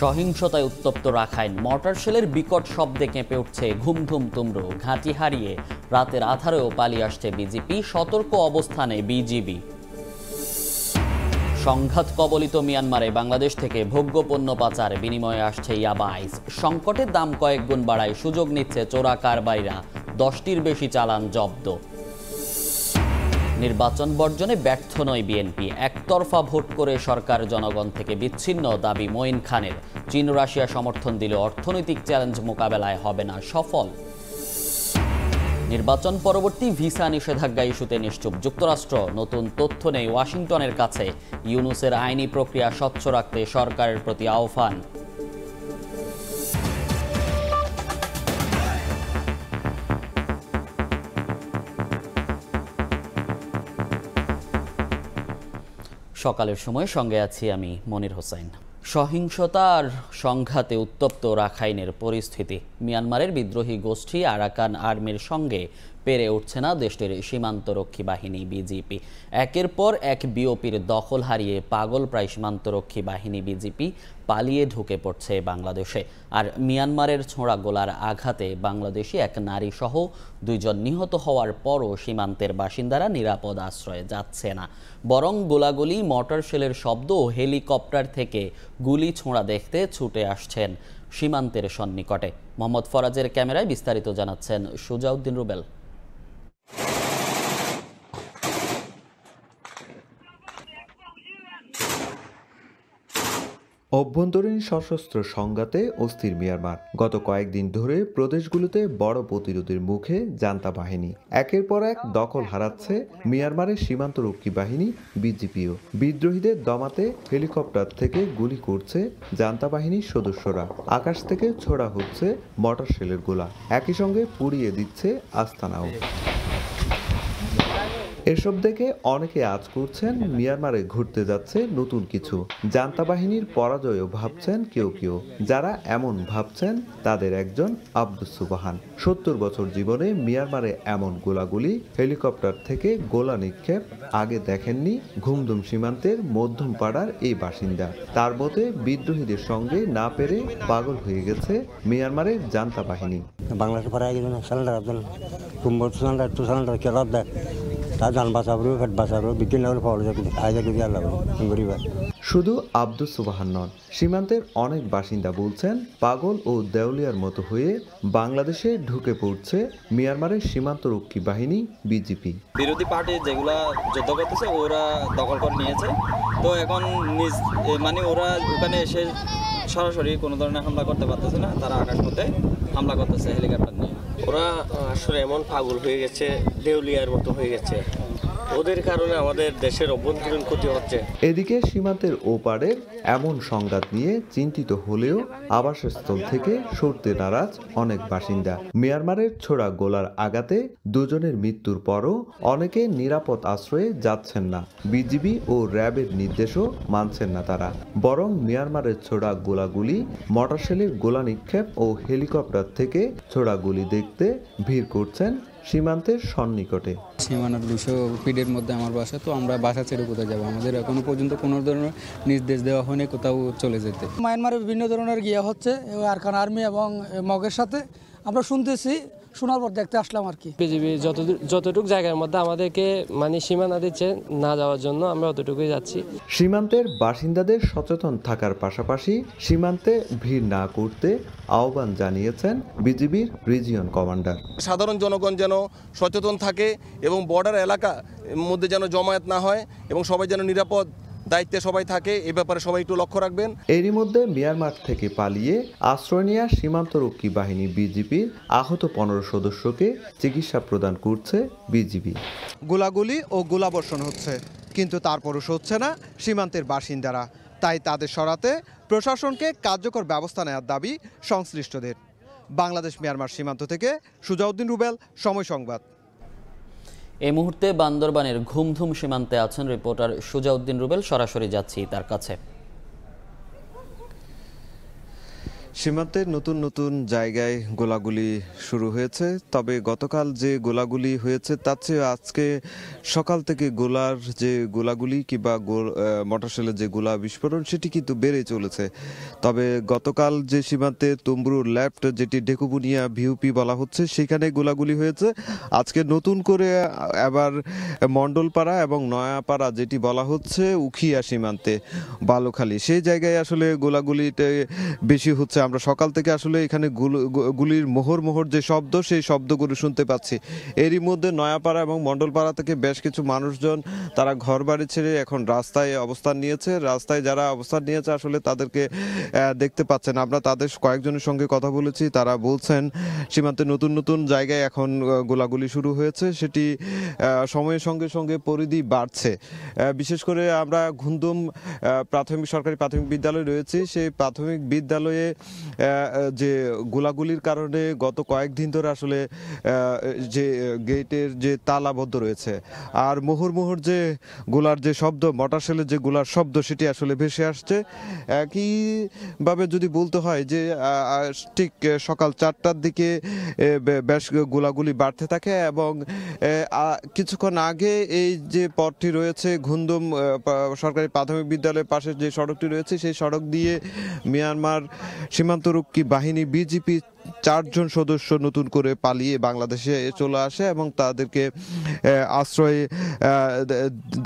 সহিংসতায় উত্তপ্ত Rakhine mortar শেলের বিকট শব্দে কেঁপে উঠছে ঘুমধুম তুমরো ঘাঁটি হারিয়ে রাতের আধারেও পালিয়ে আসছে বিজেপি, সতর্ক অবস্থানে বিজিবি। সংঘাত কবলিত মিয়ানমারে বাংলাদেশ থেকে ভোগ্যপণ্য পাচার বিনিময়ে আসছে ইয়াবা আইস। সংকটের দাম কয়েক গুণ বাড়ায় সুযোগ নিচ্ছে চোরা কারবারিরা দশটির বেশি চালান জব্দ। নির্বাচন বর্জনে ব্যর্থ নয় বিএনপি। একতরফা ভোট করে সরকার জনগণ থেকে বিচ্ছিন্ন দাবি মঈন খানের। চীন রাশিয়া সমর্থন দিলে অর্থনৈতিক চ্যালেঞ্জ মোকাবেলায় হবে না সফল। নির্বাচন পরবর্তী ভিসা নিষেধাজ্ঞা ইস্যুতে নিশ্চুপ। যুক্তরাষ্ট্র নতুন তথ্য নেই ওয়াশিংটনের কাছে। ইউনুসের আইনি প্রক্রিয়া স্বচ্ছ রাখতে সরকারের প্রতি আহ্বান। সকালের সময় সঙ্গে আছি আমি মনির হোসেন। সহিংসতার সংঘাতে উত্তপ্ত রাখাইনের পরিস্থিতি। মিয়ানমারের বিদ্রোহী গোষ্ঠী আরাকান আর্মির সঙ্গে পেরে উঠছে না দেশটির সীমান্তরক্ষী বাহিনী বিজিপি। একের পর এক বিওপির দখল হারিয়ে পাগল প্রায় সীমান্তরক্ষী বাহিনী বিজিপি পালিয়ে ঢুকে পড়ছে বাংলাদেশে। আর মিয়ানমারের ছোঁড়া গোলার আঘাতে বাংলাদেশি এক নারী সহ দুইজন নিহত হওয়ার পরও সীমান্তের বাসিন্দারা নিরাপদ আশ্রয়ে যাচ্ছে না। বরং গোলাগুলি মটর শেলের শব্দ ও হেলিকপ্টার থেকে গুলি ছোঁড়া দেখতে ছুটে আসছেন সীমান্তের সন্নিকটে। মোহাম্মদ ফরাজের ক্যামেরায় বিস্তারিত জানাচ্ছেন সুজাউদ্দিন রুবেল। you অভ্যন্তরীণ সশস্ত্র সংঘাতে অস্থির মিয়ানমার। গত কয়েকদিন ধরে প্রদেশগুলোতে বড় প্রতিরোধের মুখে জান্তা বাহিনী। একের পর এক দখল হারাচ্ছে মিয়ানমারের সীমান্তরক্ষী বাহিনী, বিজিপিও। বিদ্রোহীদের দমাতে হেলিকপ্টার থেকে গুলি করছে জান্তা বাহিনীর সদস্যরা। আকাশ থেকে ছোড়া হচ্ছে মটর শেলের গোলা। একই সঙ্গে পুড়িয়ে দিচ্ছে আস্তানাও। এসব দেখে অনেকে আজ করছেন, মিয়ানমারে ঘুরতে যাচ্ছে নতুন কিছু। জান্তা বাহিনীর পরাজয়ও ভাবছেন কেউ কেউ। যারা এমন ভাবছেন, তাদের একজন আব্দুস সুবাহান। সত্তর বছর জীবনে মিয়ানমারে এমন গোলাগুলি হেলিকপ্টার থেকে গোলা নিক্ষেপ আগে দেখেননি ঘুমধুম সীমান্তের মধ্যম পাড়ার এই বাসিন্দা। তার মতে, বিদ্রোহীদের সঙ্গে না পেরে পাগল হয়ে গেছে মিয়ানমারের জান্তা বাহিনী বাংলাদেশ তা বাঁচাবো ফেট বাঁচাবো না হলে আয় দিয়ে গরিবার শুধু আব্দুস সুবাহান নন সীমান্তের অনেক বাসিন্দা বলছেন পাগল ও দেউলিয়ার মতো হয়ে বাংলাদেশে ঢুকে পড়ছে মিয়ানমারের সীমান্তরক্ষী বাহিনী বিজেপি। বিরোধী পার্টি যেগুলা যুদ্ধ করতেছে ওরা দখল করে নিয়েছে। তো এখন নিজ মানে ওরা ওখানে এসে সরাসরি কোনো ধরনের হামলা করতে পারতেছে না, তারা আকাশপথে হামলা করতেছে হেলিকপ্টার নিয়ে। ওরা আসলে এমন পাগল হয়ে গেছে, দেউলিয়ার মতো হয়ে গেছে। ওদের কারণে আমাদের দেশের অভ্যন্তরীণ ক্ষতি হচ্ছে। এদিকে সীমান্তের ওপারের এমন সংঘাত নিয়ে চিন্তিত হলেও আবাসস্থল থেকে সরতে নারাজ অনেক বাসিন্দা। মিয়ানমারের ছোড়া গোলার আঘাতে দুজনের মৃত্যুর পরও অনেকে নিরাপদ আশ্রয়ে যাচ্ছেন না। বিজিবি ও র্যাবের নির্দেশও মানছেন না তারা। বরং মিয়ানমারের ছোড়া গোলাগুলি মটরশেলের গোলা নিক্ষেপ ও হেলিকপ্টার থেকে ছোড়া গুলি দেখতে ভিড় করছেন সীমান্তের সন্নিকটে। সীমানার দুশো ফিটের মধ্যে আমার বাসা তো আমরা বাসা ছেড়ে কোথায় যাব? আমাদের এখনও পর্যন্ত কোনো ধরনের নির্দেশ দেওয়া হয়নি কোথাও চলে যেতে। মায়ানমারে বিভিন্ন ধরনের গিয়া হচ্ছে আরকান আর্মি এবং মগের সাথে। আমরা শুনতেছি শোনার পর দেখতে আসলাম আর কি। বিজিবি যত যতটুকু জায়গার মধ্যে আমাদেরকে মানে সীমানা দিচ্ছে না যাওয়ার জন্য আমরা অতটুকুই যাচ্ছি। সীমান্তের বাসিন্দাদের সচেতন থাকার পাশাপাশি সীমান্তে ভিড় না করতে আহ্বান জানিয়েছেন বিজিবির রিজিয়ন কমান্ডার। সাধারণ জনগণ যেন সচেতন থাকে এবং বর্ডার এলাকা মধ্যে যেন জমায়েত না হয় এবং সবাই যেন নিরাপদ দায়িত্বে সবাই থাকে এ ব্যাপারে সবাই একটু লক্ষ্য রাখবেন। এরই মধ্যে মিয়ানমার থেকে পালিয়ে আশ্রয় নেওয়া সীমান্তরক্ষী বাহিনী বিজিবির আহত পনেরো সদস্যকে চিকিৎসা প্রদান করছে বিজিবি। গোলাগুলি ও গোলাবর্ষণ হচ্ছে কিন্তু তারপরও সচ্ছে না সীমান্তের বাসিন্দারা। তাই তাদের সরাতে প্রশাসনকে কার্যকর ব্যবস্থা নেওয়ার দাবি সংশ্লিষ্টদের। বাংলাদেশ মিয়ানমার সীমান্ত থেকে সুজাউদ্দিন রুবেল সময় সংবাদ। এই মুহূর্তে বান্দরবানের ঘুমধুম সীমান্তে আছেন রিপোর্টার সুজাউদ্দিন রুবেল সরাসরি যাচ্ছি তার কাছে। সীমান্তে নতুন নতুন জায়গায় গোলাগুলি শুরু হয়েছে। তবে গতকাল যে গোলাগুলি হয়েছে, তার চেয়ে আজকে সকাল থেকে গোলার যে গোলাগুলি কিংবা মোটরশেলের যে গোলা বিস্ফোরণ, সেটি কিন্তু বেড়ে চলেছে। তবে গতকাল যে সীমান্তে তুমব্রুর লেফট, যেটি ডেকুবুনিয়া ভিউপি বলা হচ্ছে, সেখানে গোলাগুলি হয়েছে। আজকে নতুন করে আবার মণ্ডলপাড়া এবং নয়াপাড়া, যেটি বলা হচ্ছে, উখিয়া সীমান্তে, বালুখালী। সেই জায়গায় আসলে গোলাগুলিতে বেশি হচ্ছে আমরা সকাল থেকে আসলে এখানে গুলো- গুলির মোহর মোহর যে শব্দ সেই শব্দগুলো শুনতে পাচ্ছি। এরই মধ্যে নয়াপাড়া এবং মণ্ডলপাড়া থেকে বেশ কিছু মানুষজন তারা ঘর বাড়ি ছেড়ে এখন রাস্তায় অবস্থান নিয়েছে। রাস্তায় যারা অবস্থান নিয়েছে আসলে তাদেরকে দেখতে পাচ্ছেন। আমরা তাদের কয়েকজনের সঙ্গে কথা বলেছি। তারা বলছেন সীমান্তে নতুন নতুন জায়গায় এখন গোলাগুলি শুরু হয়েছে। সেটি সময়ের সঙ্গে সঙ্গে পরিধি বাড়ছে। বিশেষ করে আমরা ঘুমদুম আহ, প্রাথমিক সরকারি প্রাথমিক বিদ্যালয় রয়েছে। সেই প্রাথমিক বিদ্যালয়ে যে গোলাগুলির কারণে গত কয়েকদিন ধরে আসলে যে গেটের যে তালাবদ্ধ রয়েছে, আর মোহর মোহর যে গোলার যে শব্দ মোটরশেলের যে গোলার শব্দ, সেটি আসলে ভেসে আসছে। একইভাবে যদি বলতে হয় যে ঠিক সকাল চারটার দিকে বেশ গোলাগুলি বাড়তে থাকে এবং কিছুক্ষণ আগে এই যে পথটি রয়েছে, ঘুন্দুম সরকারি প্রাথমিক বিদ্যালয়ের পাশে যে সড়কটি রয়েছে, সেই সড়ক দিয়ে মিয়ানমার সীমান্তরক্ষী বাহিনী বিজিপি চারজন সদস্য নতুন করে পালিয়ে বাংলাদেশে চলে আসে এবং তাদেরকে আশ্রয়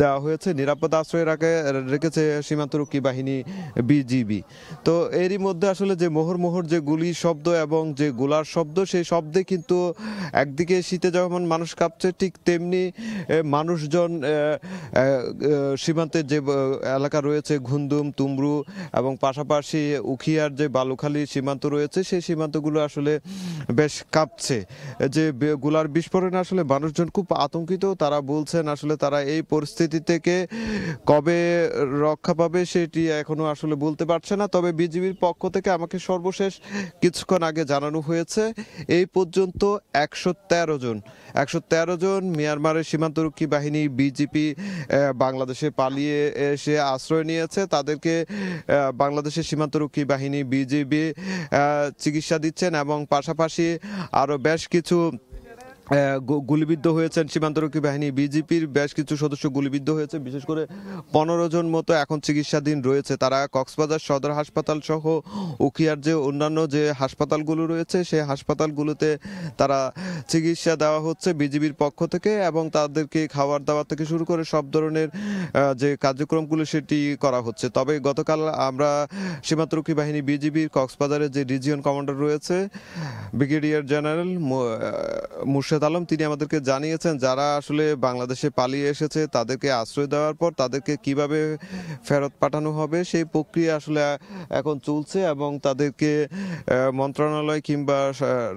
দেওয়া হয়েছে। নিরাপদ আশ্রয় রাখে, রেখেছে সীমান্তরক্ষী বাহিনী বিজিবি। তো এরই মধ্যে আসলে যে মোহর মোহর, যে গুলির শব্দ এবং যে গোলার শব্দ, সেই শব্দে কিন্তু একদিকে শীতে যেমন মানুষ কাঁপছে, ঠিক তেমনি মানুষজন সীমান্তের যে এলাকা রয়েছে ঘুন্দুম তুমরু এবং পাশাপাশি উখিয়ার যে বালুখালী সীমান্ত রয়েছে, সেই সীমান্তগুলো আসলে বেশ কাঁপছে। যে গোলার বিস্ফোরণে আসলে মানুষজন খুব আতঙ্কিত। তারা বলছেন আসলে তারা এই পরিস্থিতি থেকে কবে রক্ষা পাবে সেটি এখনও আসলে বলতে পারছে না। তবে বিজিবির পক্ষ থেকে আমাকে সর্বশেষ কিছুক্ষণ আগে জানানো হয়েছে, এই পর্যন্ত একশো তেরো জন, একশো তেরো জন মিয়ানমারের সীমান্তরক্ষী বাহিনী বিজিপি বাংলাদেশে পালিয়ে এসে আশ্রয় নিয়েছে। তাদেরকে বাংলাদেশের সীমান্তরক্ষী বাহিনী বিজিবি চিকিৎসা দিচ্ছেন এবং পাশাপাশি আরও বেশ কিছু গুলিবিদ্ধ হয়েছেন সীমান্তরক্ষী বাহিনী। বিজেপির বেশ কিছু সদস্য গুলিবিদ্ধ হয়েছে। বিশেষ করে পনেরো জন মতো এখন চিকিৎসাধীন রয়েছে। তারা কক্সবাজার সদর হাসপাতাল সহ উখিয়ার যে অন্যান্য যে হাসপাতালগুলো রয়েছে, সেই হাসপাতালগুলোতে তারা চিকিৎসা দেওয়া হচ্ছে বিজিবির পক্ষ থেকে এবং তাদেরকে খাবার দাবার থেকে শুরু করে সব ধরনের যে কার্যক্রমগুলো সেটি করা হচ্ছে। তবে গতকাল আমরা সীমান্তরক্ষী বাহিনী বিজিবির কক্সবাজারের যে রিজিয়ন কমান্ডার রয়েছে, ব্রিগেডিয়ার জেনারেল মু- আহ, আলম তিনি আমাদেরকে জানিয়েছেন যারা আসলে বাংলাদেশে পালিয়ে এসেছে তাদেরকে আশ্রয় দেওয়ার পর তাদেরকে কীভাবে ফেরত পাঠানো হবে সেই প্রক্রিয়া আসলে এখন চলছে এবং তাদেরকে মন্ত্রণালয় কিংবা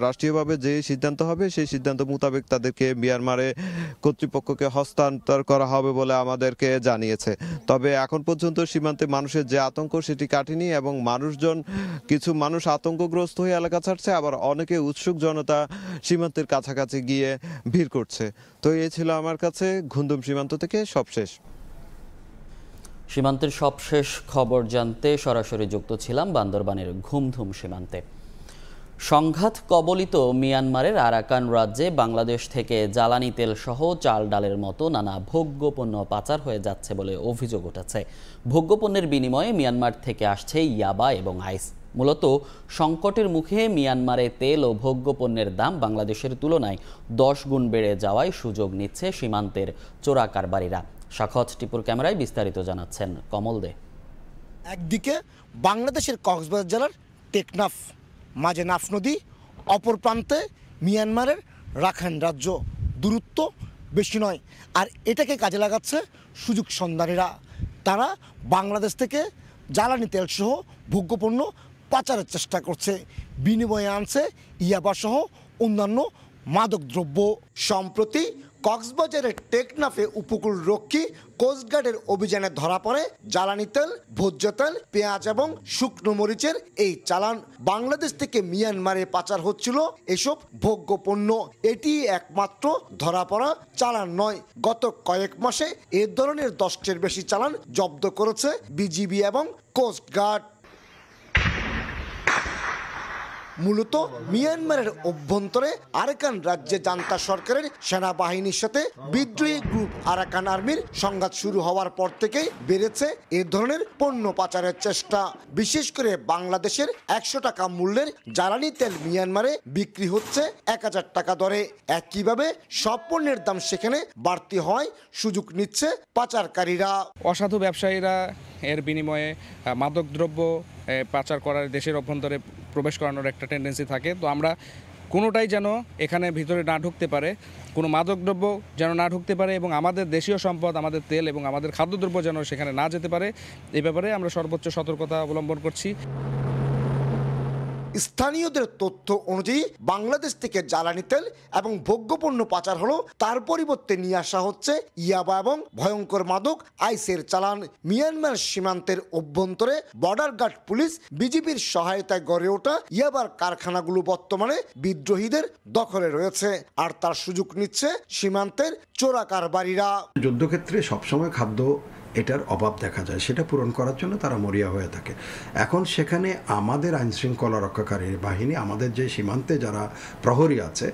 রাষ্ট্রীয়ভাবে যে সিদ্ধান্ত হবে সেই সিদ্ধান্ত মোতাবেক তাদেরকে মিয়ানমারে কর্তৃপক্ষকে হস্তান্তর করা হবে বলে আমাদেরকে জানিয়েছে। তবে এখন পর্যন্ত সীমান্তে মানুষের যে আতঙ্ক সেটি কাটেনি এবং মানুষজন কিছু মানুষ আতঙ্কগ্রস্ত হয়ে এলাকা ছাড়ছে আবার অনেকে উৎসুক জনতা সীমান্তের কাছাকাছি গিয়ে ভিড় করছে। তো এই ছিল আমার কাছে ঘুন্দুম সীমান্ত থেকে সবশেষ। সীমান্তের সবশেষ খবর জানতে সরাসরি যুক্ত ছিলাম বান্দরবানের ঘুমধুম সীমান্তে। সংঘাত কবলিত মিয়ানমারের আরাকান রাজ্যে বাংলাদেশ থেকে জ্বালানি তেল সহ চাল ডালের মতো নানা ভোগ্যপণ্য পাচার হয়ে যাচ্ছে বলে অভিযোগ উঠেছে। ভোগ্যপণ্যের বিনিময়ে মিয়ানমার থেকে আসছে ইয়াবা এবং আইস। মূলত সংকটের মুখে মিয়ানমারে তেল ও ভোগ্যপণ্যের দাম বাংলাদেশের তুলনায় দশ গুণ বেড়ে যাওয়ায় সুযোগ নিচ্ছে সীমান্তের চোরা কারবারিরা। শাখত টিপুর ক্যামেরায় বিস্তারিত জানাচ্ছেন কমল দে। একদিকে বাংলাদেশের কক্সবাজার জেলার টেকনাফ, মাঝে নাফ নদী, অপর প্রান্তে মিয়ানমারের রাখাইন রাজ্য। দূরত্ব বেশি নয়, আর এটাকে কাজে লাগাচ্ছে সুযোগ সন্ধানীরা। তারা বাংলাদেশ থেকে জ্বালানি তেলসহ ভোগ্যপণ্য পাচারের চেষ্টা করছে, বিনিময়ে আনছে ইয়াবাসহ অন্যান্য মাদকদ্রব্য। সম্প্রতি কক্সবাজারের টেকনাফে উপকূল রক্ষী কোস্টগার্ডের অভিযানে ধরা পড়ে জ্বালানি তেল, ভোজ্য তেল, পেঁয়াজ এবং শুকনো মরিচের এই চালান। বাংলাদেশ থেকে মিয়ানমারে পাচার হচ্ছিল এসব ভোগ্য পণ্য এটি একমাত্র ধরা পড়া চালান নয়। গত কয়েক মাসে এ ধরনের দশটির বেশি চালান জব্দ করেছে বিজিবি এবং কোস্টগার্ড মূলত মিয়ানমারের অভ্যন্তরে আরাকান রাজ্যে জান্তা সরকারের সেনাবাহিনীর সাথে বিদ্রোহী গ্রুপ আরাকান আর্মির সংঘাত শুরু হওয়ার পর থেকেই বেড়েছে এ ধরনের পণ্য পাচারের চেষ্টা। বিশেষ করে বাংলাদেশের একশো টাকা মূল্যের জ্বালানি তেল মিয়ানমারে বিক্রি হচ্ছে এক হাজার টাকা দরে। একইভাবে সব পণ্যের দাম সেখানে বাড়তি হয় সুযোগ নিচ্ছে পাচারকারীরা। অসাধু ব্যবসায়ীরা এর বিনিময়ে মাদকদ্রব্য পাচার করার দেশের অভ্যন্তরে প্রবেশ করানোর একটা টেন্ডেন্সি থাকে। তো আমরা কোনোটাই যেন এখানে ভিতরে না ঢুকতে পারে, কোনো মাদকদ্রব্য যেন না ঢুকতে পারে এবং আমাদের দেশীয় সম্পদ, আমাদের তেল এবং আমাদের খাদ্যদ্রব্য যেন সেখানে না যেতে পারে, এ ব্যাপারে আমরা সর্বোচ্চ সতর্কতা অবলম্বন করছি। স্থানীয়দের তথ্য অনুযায়ী বাংলাদেশ থেকে জ্বালানি তেল এবং ভোগ্যপণ্য পাচার হলো, তার পরিবর্তে নিয়ে আসা হচ্ছে ইয়াবা এবং ভয়ঙ্কর মাদক আইসের চালান। মিয়ানমার সীমান্তের অভ্যন্তরে বর্ডার গার্ড পুলিশ বিজেপির সহায়তায় গড়ে ওঠা ইয়াবার কারখানাগুলো বর্তমানে বিদ্রোহীদের দখলে রয়েছে, আর তার সুযোগ নিচ্ছে সীমান্তের চোরা কারবারিরা যুদ্ধক্ষেত্রে সবসময় খাদ্য এটার অভাব দেখা যায়। সেটা পূরণ করার জন্য তারা মরিয়া হয়ে থাকে। এখন সেখানে আমাদের আইনশৃঙ্খলা রক্ষাকারী বাহিনী, আমাদের যে সীমান্তে যারা প্রহরী আছে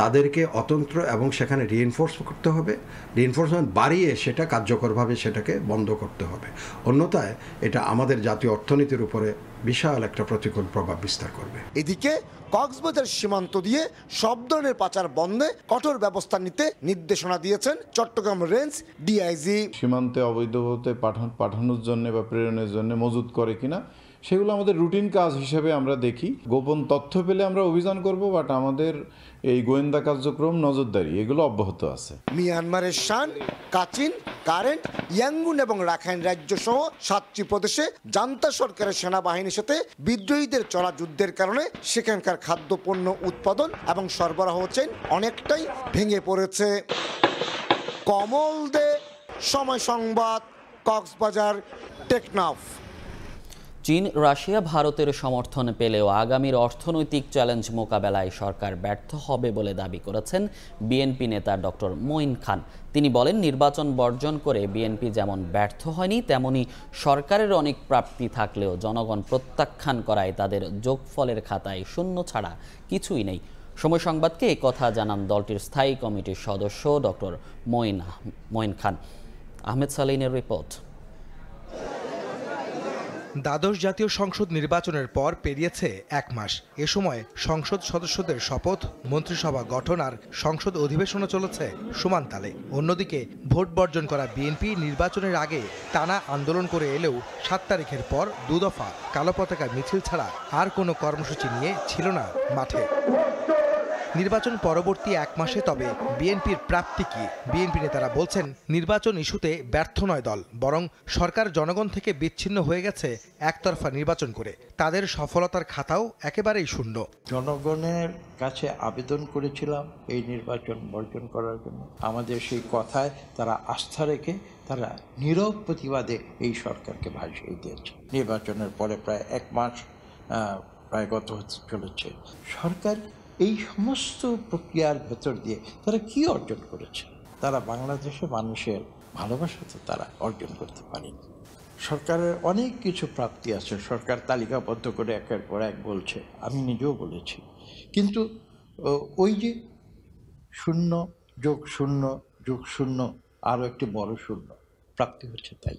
তাদেরকে অতন্ত্র এবং সেখানে রিএনফোর্স করতে হবে। রিএনফোর্সমেন্ট বাড়িয়ে সেটা কার্যকরভাবে সেটাকে বন্ধ করতে হবে। অন্যথায় এটা আমাদের জাতীয় অর্থনীতির উপরে বিশাল একটা প্রতিকূল প্রভাব বিস্তার করবে। এদিকে কক্সবাজার সীমান্ত দিয়ে সব ধরনের পাচার বন্ধে কঠোর ব্যবস্থা নিতে নির্দেশনা দিয়েছেন চট্টগ্রাম রেঞ্জ ডিআইজি। সীমান্তে অবৈধভাবে পাঠান পাঠানোর জন্য বা প্রেরণের জন্য মজুত করে কিনা সেগুলো আমাদের রুটিন কাজ হিসেবে আমরা দেখি। গোপন তথ্য পেলে আমরা অভিযান করব, বাট আমাদের এই গোয়েন্দা কার্যক্রম নজরদারি, এগুলো অব্যাহত আছে। মিয়ানমারের শান, কাচিন, কারেন্ট, ইয়াঙ্গুন এবং রাখাইন রাজ্য সহ সাতটি প্রদেশে জান্তা সরকারের সেনাবাহিনীর সাথে বিদ্রোহীদের চলা যুদ্ধের কারণে সেখানকার খাদ্যপণ্য উৎপাদন এবং সরবরাহ চেন অনেকটাই ভেঙে পড়েছে। কমল দে, সময় সংবাদ, কক্সবাজার, টেকনাফ। চীন, রাশিয়া ভারতের সমর্থন পেলেও আগামীর অর্থনৈতিক চ্যালেঞ্জ মোকাবেলায় সরকার ব্যর্থ হবে বলে দাবি করেছেন বিএনপি নেতা ডক্টর মঈন খান। তিনি বলেন, নির্বাচন বর্জন করে বিএনপি যেমন ব্যর্থ হয়নি, তেমনি সরকারের অনেক প্রাপ্তি থাকলেও জনগণ প্রত্যাখ্যান করায় তাদের যোগফলের খাতায় শূন্য ছাড়া কিছুই নেই। সময় সংবাদকে কথা জানান দলটির স্থায়ী কমিটির সদস্য ডক্টর মঈন মঈন খান। আহমেদ সালিনের রিপোর্ট। দ্বাদশ জাতীয় সংসদ নির্বাচনের পর পেরিয়েছে এক মাস। এ সময় সংসদ সদস্যদের শপথ, মন্ত্রিসভা গঠন আর সংসদ অধিবেশনও চলেছে সমান তালে অন্যদিকে ভোট বর্জন করা বিএনপি নির্বাচনের আগে টানা আন্দোলন করে এলেও সাত তারিখের পর দুদফা কালো পতাকা মিছিল ছাড়া আর কোনো কর্মসূচি নিয়ে ছিল না মাঠে। নির্বাচন পরবর্তী এক মাসে তবে বিএনপির প্রাপ্তি কি? বিএনপি নেতারা বলছেন, নির্বাচন ইস্যুতে ব্যর্থ নয় দল, বরং সরকার জনগণ থেকে বিচ্ছিন্ন হয়ে গেছে একতরফা নির্বাচন করে। তাদের সফলতার খাতাও একেবারেই শূন্য। জনগণের কাছে আবেদন করেছিলাম এই নির্বাচন বর্জন করার জন্য। আমাদের সেই কথায় তারা আস্থা রেখে তারা নীরব প্রতিবাদে এই সরকারকে ভাসিয়ে দিয়েছে। নির্বাচনের পরে প্রায় এক মাস প্রায় গত চলেছে। সরকার এই সমস্ত প্রক্রিয়ার ভেতর দিয়ে তারা কি অর্জন করেছে? তারা বাংলাদেশের মানুষের ভালোবাসা তো তারা অর্জন করতে পারেনি। সরকারের অনেক কিছু প্রাপ্তি আছে, সরকার তালিকাবদ্ধ করে একের পর এক বলছে, আমি নিজেও বলেছি। কিন্তু ওই যে শূন্য যোগ শূন্য যোগ শূন্য, আরও একটি বড় শূন্য প্রাপ্তি হচ্ছে তাই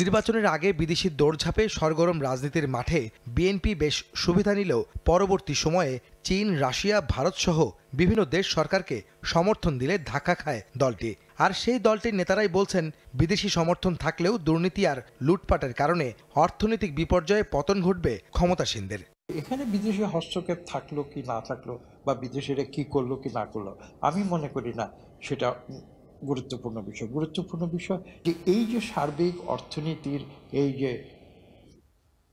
নির্বাচনের আগে বিদেশি দৌড়ঝাঁপে সরগরম রাজনীতির মাঠে বিএনপি বেশ সুবিধা নিলেও পরবর্তী সময়ে চীন, রাশিয়া, ভারত সহ বিভিন্ন দেশ সরকারকে সমর্থন দিলে ধাক্কা খায় দলটি। আর সেই দলটির নেতারাই বলছেন, বিদেশি সমর্থন থাকলেও দুর্নীতি আর লুটপাটের কারণে অর্থনৈতিক বিপর্যয়ে পতন ঘটবে ক্ষমতাসীনদের। এখানে বিদেশি হস্তক্ষেপ থাকল কি না থাকল বা বিদেশিরা কি করল কি না করল, আমি মনে করি না। সেটা গুরুত্বপূর্ণ বিষয়। গুরুত্বপূর্ণ বিষয় যে এই যে সার্বিক অর্থনীতির এই যে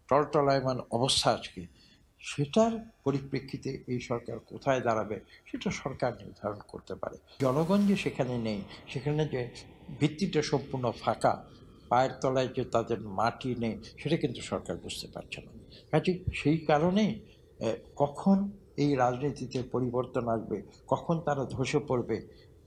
টলটলায়মান অবস্থা আজকে সেটার পরিপ্রেক্ষিতে এই সরকার কোথায় দাঁড়াবে সেটা সরকার নির্ধারণ করতে পারে। জনগণ যে সেখানে নেই সেখানে যে ভিত্তিটা সম্পূর্ণ ফাঁকা পায়ের তলায় যে তাদের মাটি নেই সেটা কিন্তু সরকার বুঝতে পারছে না। কাজে সেই কারণেই আহ, কখন এই রাজনীতিতে পরিবর্তন আসবে কখন তারা ধসে পড়বে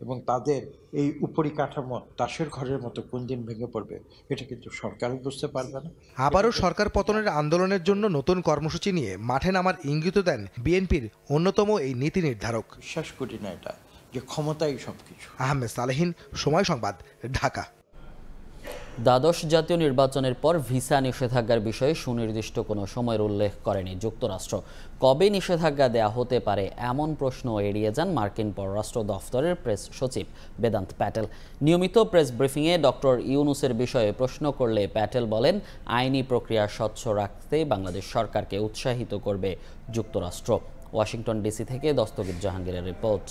এবং তাদের এই উপরিকাঠামো তাসের ঘরের মতো কোন দিন ভেঙে পড়বে এটা কিন্তু সরকারও বুঝতে পারবে না। আবারও সরকার পতনের আন্দোলনের জন্য নতুন কর্মসূচি নিয়ে মাঠে নামার ইঙ্গিত দেন বিএনপির অন্যতম এই নীতি নির্ধারক। বিশ্বাস করি না এটা যে ক্ষমতাই সব কিছু আহমেদ সালেহীন সময় সংবাদ ঢাকা। দ্বাদশ জাতীয় নির্বাচনের পর ভিসা নিষেধাজ্ঞার বিষয়ে সুনির্দিষ্ট কোনো সময়ের উল্লেখ করেনি যুক্তরাষ্ট্র। কবে নিষেধাজ্ঞা দেয়া হতে পারে এমন প্রশ্ন এড়িয়ে যান মার্কিন পররাষ্ট্র দফতরের প্রেস সচিব বেদান্ত প্যাটেল। নিয়মিত প্রেস ব্রিফিংয়ে ডক্টর ইউনুসের বিষয়ে প্রশ্ন করলে প্যাটেল বলেন, আইনি প্রক্রিয়া স্বচ্ছ রাখতে বাংলাদেশ সরকারকে উৎসাহিত করবে যুক্তরাষ্ট্র। ওয়াশিংটন ডিসি থেকে দস্তগীর জাহাঙ্গীরের রিপোর্ট।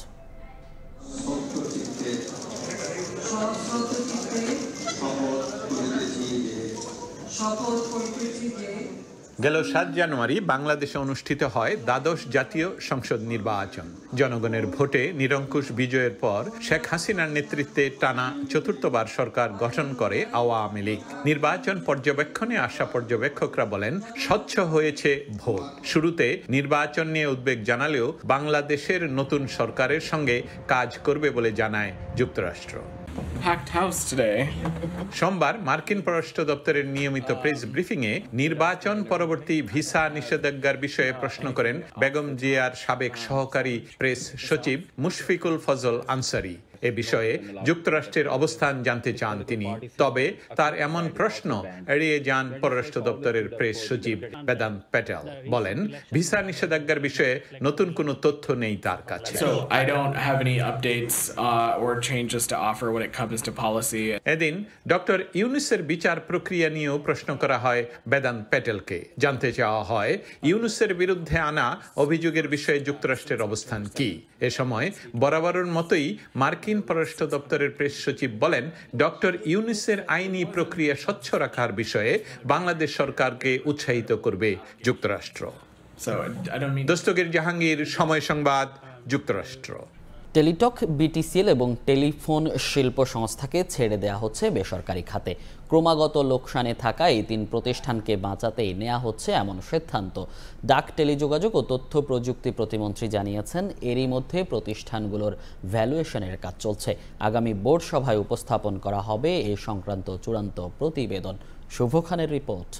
গেল সাত জানুয়ারি বাংলাদেশে অনুষ্ঠিত হয় দ্বাদশ জাতীয় সংসদ নির্বাচন। জনগণের ভোটে নিরঙ্কুশ বিজয়ের পর শেখ হাসিনার নেতৃত্বে টানা চতুর্থবার সরকার গঠন করে আওয়ামী লীগ। নির্বাচন পর্যবেক্ষণে আসা পর্যবেক্ষকরা বলেন, স্বচ্ছ হয়েছে ভোট। শুরুতে নির্বাচন নিয়ে উদ্বেগ জানালেও বাংলাদেশের নতুন সরকারের সঙ্গে কাজ করবে বলে জানায় যুক্তরাষ্ট্র। সোমবার মার্কিন পররাষ্ট্র দপ্তরের নিয়মিত প্রেস ব্রিফিংয়ে নির্বাচন পরবর্তী ভিসা নিষেধাজ্ঞার বিষয়ে প্রশ্ন করেন বেগম জিয়ার সাবেক সহকারী প্রেস সচিব মুশফিকুল ফজল আনসারি। এ বিষয়ে যুক্তরাষ্ট্রের অবস্থান জানতে চান তিনি। তবে তার এমন প্রশ্ন এড়িয়ে যান পররাষ্ট্র দপ্তরের প্রেস সচিব বেদান্ত প্যাটেল। বলেন ভিসা নিষেধাজ্ঞার বিষয়ে নতুন কোনো তথ্য নেই তার কাছে। Uh. এদিন ডক্টর ইউনুসের বিচার প্রক্রিয়া নিয়েও প্রশ্ন করা হয় বেদান্ত প্যাটেলকে। জানতে চাওয়া হয় ইউনুসের বিরুদ্ধে আনা অভিযোগের বিষয়ে যুক্তরাষ্ট্রের অবস্থান কি? এ সময় বরাবরের মতোই মার্কিন পররাষ্ট্র দপ্তরের প্রেস সচিব বলেন ডক্টর ইউনিসের আইনি প্রক্রিয়া স্বচ্ছ রাখার বিষয়ে বাংলাদেশ সরকারকে উৎসাহিত করবে যুক্তরাষ্ট্র। দস্তগীর জাহাঙ্গীর সময় সংবাদ যুক্তরাষ্ট্র। টেলিটক, বিটিসিএল এবং টেলিফোন শিল্প সংস্থাকে ছেড়ে দেয়া হচ্ছে বেসরকারি খাতে। ক্রমাগত লোকসানে থাকা এই তিন প্রতিষ্ঠানকে বাঁচাতেই নেওয়া হচ্ছে এমন সিদ্ধান্ত। ডাক টেলিযোগাযোগ ও তথ্য প্রযুক্তি প্রতিমন্ত্রী জানিয়েছেন, এরই মধ্যে প্রতিষ্ঠানগুলোর ভ্যালুয়েশনের কাজ চলছে। আগামী বোর্ড সভায় উপস্থাপন করা হবে এ সংক্রান্ত চূড়ান্ত প্রতিবেদন। শুভ খানের রিপোর্ট।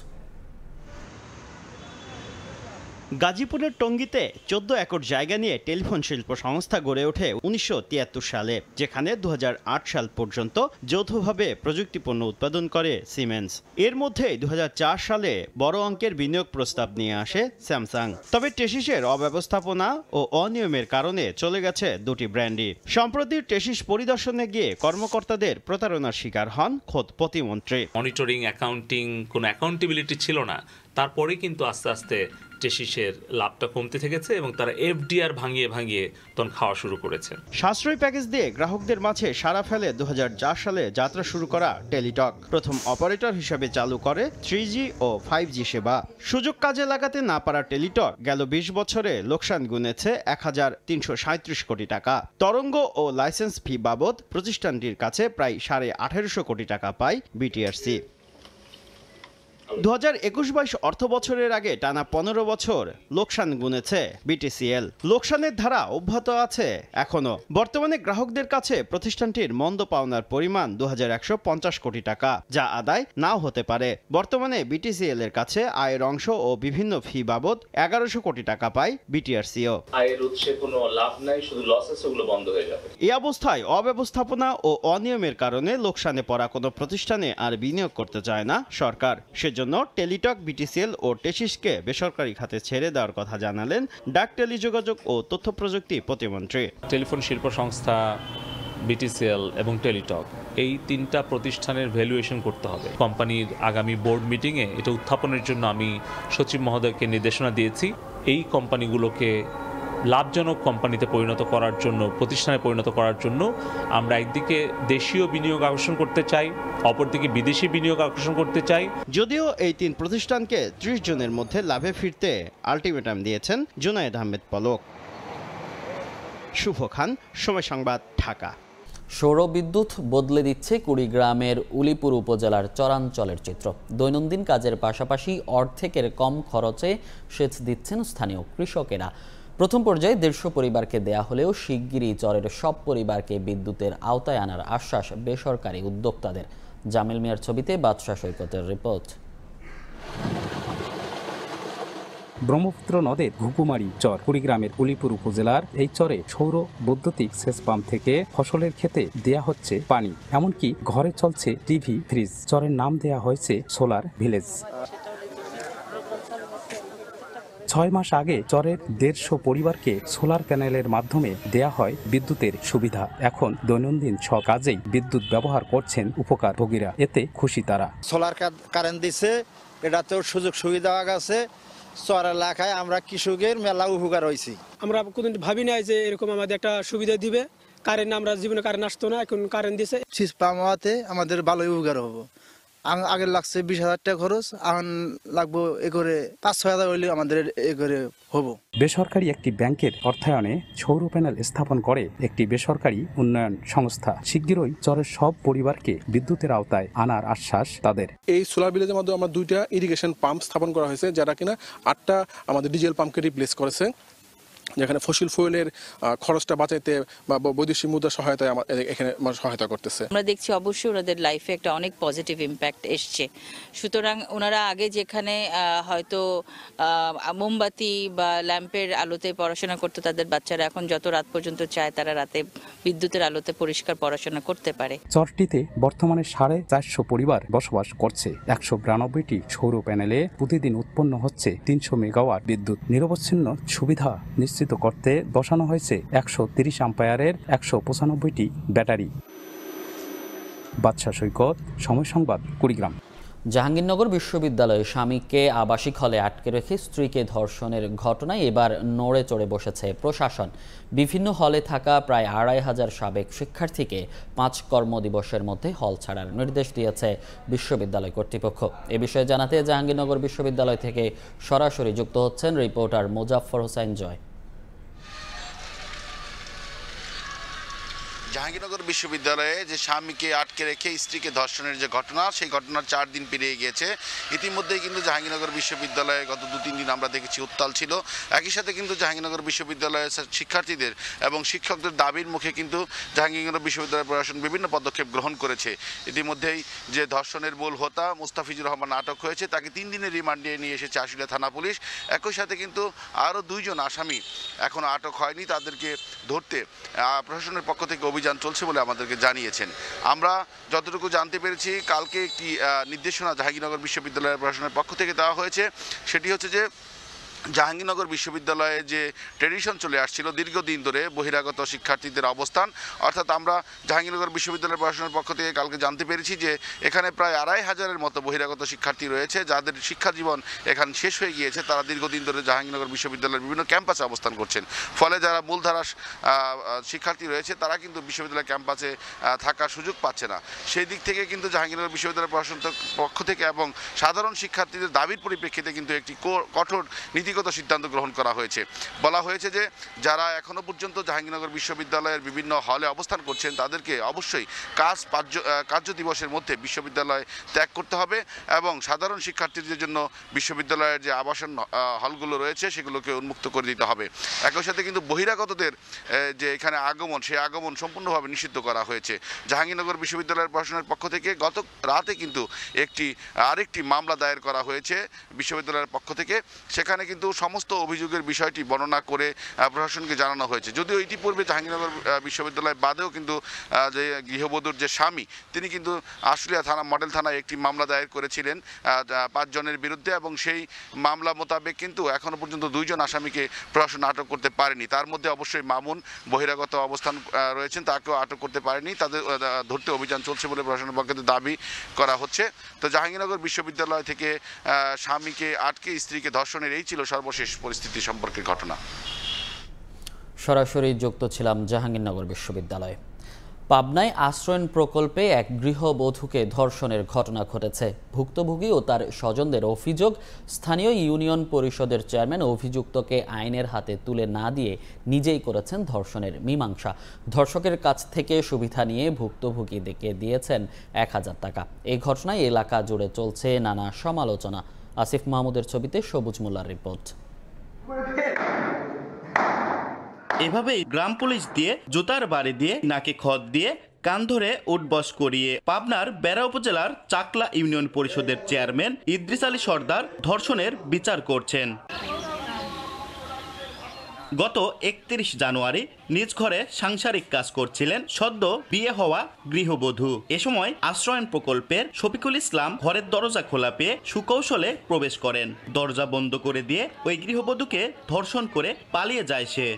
গাজীপুরের টঙ্গিতে চোদ্দ একর জায়গা নিয়ে টেলিফোন শিল্প সংস্থা গড়ে ওঠে উনিশশো তিয়াত্তর সালে, যেখানে দু হাজার আট সাল পর্যন্ত যৌথভাবে প্রযুক্তিপণ্য উৎপাদন করে সিমেন্স এর মধ্যে দু হাজার চার সালে বড় অঙ্কের বিনিয়োগ প্রস্তাব নিয়ে আসে স্যামসাং তবে টেসিসের অব্যবস্থাপনা ও অনিয়মের কারণে চলে গেছে দুটি ব্র্যান্ডই। সম্প্রতি টেসিস পরিদর্শনে গিয়ে কর্মকর্তাদের প্রতারণার শিকার হন খোদ প্রতিমন্ত্রী। মনিটরিং অ্যাকাউন্টিং কোনো অ্যাকাউন্টেবিলিটি ছিল না। তারপরে কিন্তু আস্তে আস্তে টেসিসের লাভটা কমতে থেকেছে এবং তারা এফডিআর ভাঙিয়ে ভাঙিয়ে তখন খাওয়া শুরু করেছে। সাশ্রয়ী প্যাকেজ দিয়ে গ্রাহকদের মাঝে সারা ফেলে দুহাজার চার সালে যাত্রা শুরু করা টেলিটক। প্রথম অপারেটর হিসেবে চালু করে থ্রি ও ফাইভ সেবা। সুযোগ কাজে লাগাতে না পারা টেলিটক গেল বিশ বছরে লোকসান গুনেছে এক কোটি টাকা। তরঙ্গ ও লাইসেন্স ফি বাবদ প্রতিষ্ঠানটির কাছে প্রায় সাড়ে আঠেরোশো কোটি টাকা পায় বিটিআরসি। দু হাজার একুশ বাইশ অর্থ বছরের আগে টানা পনেরো বছর লোকসান গুনেছে বিটিসিএল। লোকসানের ধারা অব্যাহত আছে এখনও। বর্তমানে গ্রাহকদের কাছে প্রতিষ্ঠানটির মন্দ পাওনার পরিমাণ দু হাজার একশো পঞ্চাশ কোটি টাকা যা আদায় নাও হতে পারে। বর্তমানে বিটিসিএল এর কাছে আয়ের অংশ ও বিভিন্ন ফি বাবদ এগারোশো কোটি টাকা পায় বিটিআরসিও। আয়ের উৎসে কোনো লাভ নাই শুধু লস আছে ওগুলো বন্ধ হয়ে যাবে। এই অবস্থায় অব্যবস্থাপনা ও অনিয়মের কারণে লোকসানে পড়া কোনো প্রতিষ্ঠানে আর বিনিয়োগ করতে চায় না সরকার। সেজন্য টেলিটক, বিটিসিএল ও টেসিসকে বেসরকারি খাতে ছেড়ে দেওয়ার কথা জানালেন ডাক টেলিযোগাযোগ ও তথ্য প্রযুক্তি প্রতিমন্ত্রী। টেলিফোন শিল্প সংস্থা, বিটিসিএল এবং টেলিটক, এই তিনটা প্রতিষ্ঠানের ভ্যালুয়েশন করতে হবে। কোম্পানির আগামী বোর্ড মিটিংয়ে এটা উত্থাপনের জন্য আমি সচিব মহোদয়কে নির্দেশনা দিয়েছি। এই কোম্পানিগুলোকে লাভজনক কোম্পানিতে পরিণত করার জন্য প্রতিষ্ঠানে পরিণত করার জন্য আমরা একদিকে দেশীয় বিনিয়োগ আকর্ষণ করতে চাই অপরদিকে বিদেশি বিনিয়োগ আকর্ষণ করতে চাই। যদিও এই তিন প্রতিষ্ঠানকে ত্রিশ জনের মধ্যে লাভে ফিরতে আলটিমেটাম দিয়েছেন জুনায়েদ আহমেদ পলক। শুভ খান সময় সংবাদ ঢাকা। সৌরবিদ্যুৎ বদলে দিচ্ছে কুড়িগ্রামের উলিপুর উপজেলার চরাঞ্চলের চিত্র। দৈনন্দিন কাজের পাশাপাশি অর্ধেকের কম খরচে সেচ দিচ্ছেন স্থানীয় কৃষকেরা। প্রথম পর্যায়ে দেড়শো পরিবারকে দেয়া হলেও শিগগিরই চরের সব পরিবারকে বিদ্যুতের আওতায় আনার আশ্বাস বেসরকারি উদ্যোক্তাদের। জামিল মিয়ার ছবিতে বাদশাহ সৈকতের রিপোর্ট। ব্রহ্মপুত্র নদের ঘুকুমারি চর, কুড়িগ্রামের উলিপুর উপজেলার এই চরে সৌর বৈদ্যুতিক সেচ পাম্প থেকে ফসলের ক্ষেতে দেয়া হচ্ছে পানি। এমনকি ঘরে চলছে টিভি, ফ্রিজ। চরের নাম দেয়া হয়েছে সোলার ভিলেজ। ছয় মাস আগে চরের দেড়শো পরিবারকে সোলার প্যানেলের মাধ্যমে দেয়া হয় বিদ্যুতের সুবিধা। এখন দৈনন্দিন সব কাজেই বিদ্যুৎ ব্যবহার করছেন উপকার ভোগীরা এতে খুশি তারা। সোলার কারেন্ট দিছে এটাতেও সুযোগ সুবিধা আছে চর এলাকায় আমরা কৃষকের মেলা উপকার হয়েছি আমরা কোনদিন ভাবি নাই যে এরকম আমাদের একটা সুবিধা দিবে। কারেন্ট আমরা জীবনে কারেন্ট আসতো না এখন কারেন্ট দিছে। শীত পাওয়াতে আমাদের ভালোই উপকার হব। আগ- আগে লাগছে বিশ হাজার টাকা খরচ এখন লাগবো এ করে পাঁচ ছয় হাজার হইলে আমাদের এ করে হব। বেসরকারি একটি ব্যাংকের অর্থায়নে সৌর প্যানেল স্থাপন করে একটি বেসরকারি উন্নয়ন সংস্থা। শিগগিরই চরের সব পরিবারকে বিদ্যুতের আওতায় আনার আশ্বাস তাদের। এই সোলার ভিলেজের মাধ্যমে আমরা দুইটা ইরিগেশন পাম্প স্থাপন করা হয়েছে যারা কিনা আটটা আমাদের ডিজেল পাম্পকে রিপ্লেস করেছে। যেখানে ফসিল ফুয়েলের খরচটা বাঁচাইতে বা বৈদেশিক মুদ্রা সহায়তায় এখানে সহায়তা করতেছে। আমরা দেখছি অবশ্যই ওনাদের লাইফে একটা অনেক পজিটিভ ইম্প্যাক্ট এসছে। সুতরাং ওনারা আগে যেখানে আহ, হয়তো আহ, মোমবাতি বা ল্যাম্পের আলোতে পড়াশোনা করতো তাদের বাচ্চারা এখন যত রাত পর্যন্ত চায় তারা রাতে বিদ্যুতের আলোতে পরিষ্কার পড়াশোনা করতে পারে। চরটিতে বর্তমানে সাড়ে চারশো পরিবার বসবাস করছে। একশো বিরানব্বইটি সৌর প্যানেলে প্রতিদিন উৎপন্ন হচ্ছে তিনশো মেগাওয়াট বিদ্যুৎ। নিরবচ্ছিন্ন সুবিধা নিশ্চিত করতে বসানো হয়েছে একশো তিরিশ আম্পায়ারের একশো পঁচানব্বইটি ব্যাটারি। বাদশাহ সৈকত, সময় সংবাদ, কুড়িগ্রাম। জাহাঙ্গীরনগর বিশ্ববিদ্যালয়ে স্বামীকে আবাসিক হলে আটকে রেখে স্ত্রীকে ধর্ষণের ঘটনায় এবার নড়ে চড়ে বসেছে প্রশাসন। বিভিন্ন হলে থাকা প্রায় আড়াই হাজার সাবেক শিক্ষার্থীকে পাঁচ কর্মদিবসের মধ্যে হল ছাড়ার নির্দেশ দিয়েছে বিশ্ববিদ্যালয় কর্তৃপক্ষ। এ বিষয়ে জানাতে জাহাঙ্গীরনগর বিশ্ববিদ্যালয় থেকে সরাসরি যুক্ত হচ্ছেন রিপোর্টার মোজাফফর হোসাইন জয়। জাহাঙ্গীরনগর বিশ্ববিদ্যালয়ে যে স্বামীকে আটকে রেখে স্ত্রীকে ধর্ষণের যে ঘটনা, সেই ঘটনার চার দিন পেরিয়ে গিয়েছে। ইতিমধ্যেই কিন্তু জাহাঙ্গীরনগর বিশ্ববিদ্যালয়ে গত দু তিন দিন আমরা দেখেছি উত্তাল ছিল। একই সাথে কিন্তু জাহাঙ্গীরনগর বিশ্ববিদ্যালয়ের শিক্ষার্থীদের এবং শিক্ষকদের দাবির মুখে কিন্তু জাহাঙ্গীরনগর বিশ্ববিদ্যালয় প্রশাসন বিভিন্ন পদক্ষেপ গ্রহণ করেছে। ইতিমধ্যেই যে ধর্ষণের মূল হোতা মুস্তাফিজুর রহমান আটক হয়েছে, তাকে তিন দিনের রিমান্ডে নিয়ে এসেছে আশুলিয়া থানা পুলিশ। একই সাথে কিন্তু আরও দুইজন আসামি এখনও আটক হয়নি, তাদেরকে ধরতে প্রশাসনের পক্ষ থেকে অভিযান চলছে বলে আমাদেরকে জানিয়েছেন। আমরা যতটুকু জানতে পেরেছি, কালকে একটি নির্দেশনা জাহাঙ্গীরনগর বিশ্ববিদ্যালয়ের প্রশাসনের পক্ষ থেকে দেওয়া হয়েছে। সেটি হচ্ছে যে জাহাঙ্গীরনগর বিশ্ববিদ্যালয়ে যে ট্রেডিশন চলে আসছিল দীর্ঘদিন ধরে বহিরাগত শিক্ষার্থীদের অবস্থান, অর্থাৎ আমরা জাহাঙ্গীরনগর বিশ্ববিদ্যালয় প্রশাসনের পক্ষ থেকে কালকে জানতে পেরেছি যে এখানে প্রায় আড়াই হাজারের মতো বহিরাগত শিক্ষার্থী রয়েছে, যাদের শিক্ষা জীবন এখানে শেষ হয়ে গিয়েছে। তারা দীর্ঘদিন ধরে জাহাঙ্গীরনগর বিশ্ববিদ্যালয়ের বিভিন্ন ক্যাম্পাসে অবস্থান করছেন। ফলে যারা মূলধারা শিক্ষার্থী রয়েছে, তারা কিন্তু বিশ্ববিদ্যালয় ক্যাম্পাসে থাকার সুযোগ পাচ্ছে না। সেই দিক থেকে কিন্তু জাহাঙ্গীরনগর বিশ্ববিদ্যালয় প্রশাসন পক্ষ থেকে এবং সাধারণ শিক্ষার্থীদের দাবির পরিপ্রেক্ষিতে কিন্তু একটি কঠোর কঠোর নীতিগত সিদ্ধান্ত গ্রহণ করা হয়েছে। বলা হয়েছে যে, যারা এখনও পর্যন্ত জাহাঙ্গীরনগর বিশ্ববিদ্যালয়ের বিভিন্ন হলে অবস্থান করছেন, তাদেরকে অবশ্যই কাজ কার্য দিবসের মধ্যে বিশ্ববিদ্যালয় ত্যাগ করতে হবে এবং সাধারণ শিক্ষার্থীদের জন্য বিশ্ববিদ্যালয়ের যে আবাসন হলগুলো রয়েছে, সেগুলোকে উন্মুক্ত করে দিতে হবে। একই সাথে কিন্তু বহিরাগতদের যে এখানে আগমন, সেই আগমন সম্পূর্ণভাবে নিষিদ্ধ করা হয়েছে। জাহাঙ্গীরনগর বিশ্ববিদ্যালয়ের প্রশাসনের পক্ষ থেকে গত রাতে কিন্তু একটি, আরেকটি মামলা দায়ের করা হয়েছে বিশ্ববিদ্যালয়ের পক্ষ থেকে। সেখানে কিন্তু সমস্ত অভিযোগের বিষয়টি বর্ণনা করে প্রশাসনকে জানানো হয়েছে। যদিও ইতিপূর্বে জাহাঙ্গীরনগর আহ, বিশ্ববিদ্যালয় বাদেও কিন্তু যে গৃহবধূর যে স্বামী তিনি কিন্তু আশুলিয়া থানা মডেল থানায় একটি মামলা দায়ের করেছিলেন পাঁচজনের বিরুদ্ধে এবং সেই মামলা মোতাবেক কিন্তু এখনও পর্যন্ত দুইজন আসামিকে প্রশাসন আটক করতে পারেনি। তার মধ্যে অবশ্যই মামুন বহিরাগত অবস্থান রয়েছেন তাকেও আটক করতে পারেনি। তাদের ধরতে অভিযান চলছে বলে প্রশাসনের পক্ষে দাবি করা হচ্ছে। তো জাহাঙ্গীরনগর বিশ্ববিদ্যালয় থেকে স্বামীকে আটকে স্ত্রীকে ধর্ষণের এই ছিল সর্বশেষ পরিস্থিতি সম্পর্কে ঘটনা। সরাসরি যুক্ত ছিলাম জাহাঙ্গীরনগর বিশ্ববিদ্যালয়ে। পাবনায় আশ্রয়ণ প্রকল্পে এক গৃহবধূকে ধর্ষণের ঘটনা ঘটেছে। ভুক্তভোগী ও তার স্বজনদের অভিযোগ, স্থানীয় ইউনিয়ন পরিষদের চেয়ারম্যান অভিযুক্তকে আইনের হাতে তুলে না দিয়ে নিজেই করেছেন ধর্ষণের মীমাংসা। ধর্ষকের কাছ থেকে সুবিধা নিয়ে ভুক্তভোগীদেরকে দিয়েছেন এক হাজার টাকা। এই ঘটনায় এলাকা জুড়ে চলছে নানা সমালোচনা। আসিফ মাহমুদের ছবিতে সবুজ মোল্লার রিপোর্ট। এভাবেই গ্রাম পুলিশ দিয়ে, জুতার বাড়ি দিয়ে, নাকে খত দিয়ে কান ধরে উঠবস করিয়ে পাবনার বেড়া উপজেলার চাকলা ইউনিয়ন পরিষদের চেয়ারম্যান ইদ্রিস আলী সর্দার ধর্ষণের বিচার করছেন। গত একত্রিশ জানুয়ারি নিজ ঘরে সাংসারিক কাজ করছিলেন সদ্য বিয়ে হওয়া গৃহবধূ। এ সময় আশ্রয়ন প্রকল্পের শফিকুল ইসলাম ঘরের দরজা খোলা পেয়ে সুকৌশলে প্রবেশ করেন। দরজা বন্ধ করে দিয়ে ওই গৃহবধূকে ধর্ষণ করে পালিয়ে যায় সে।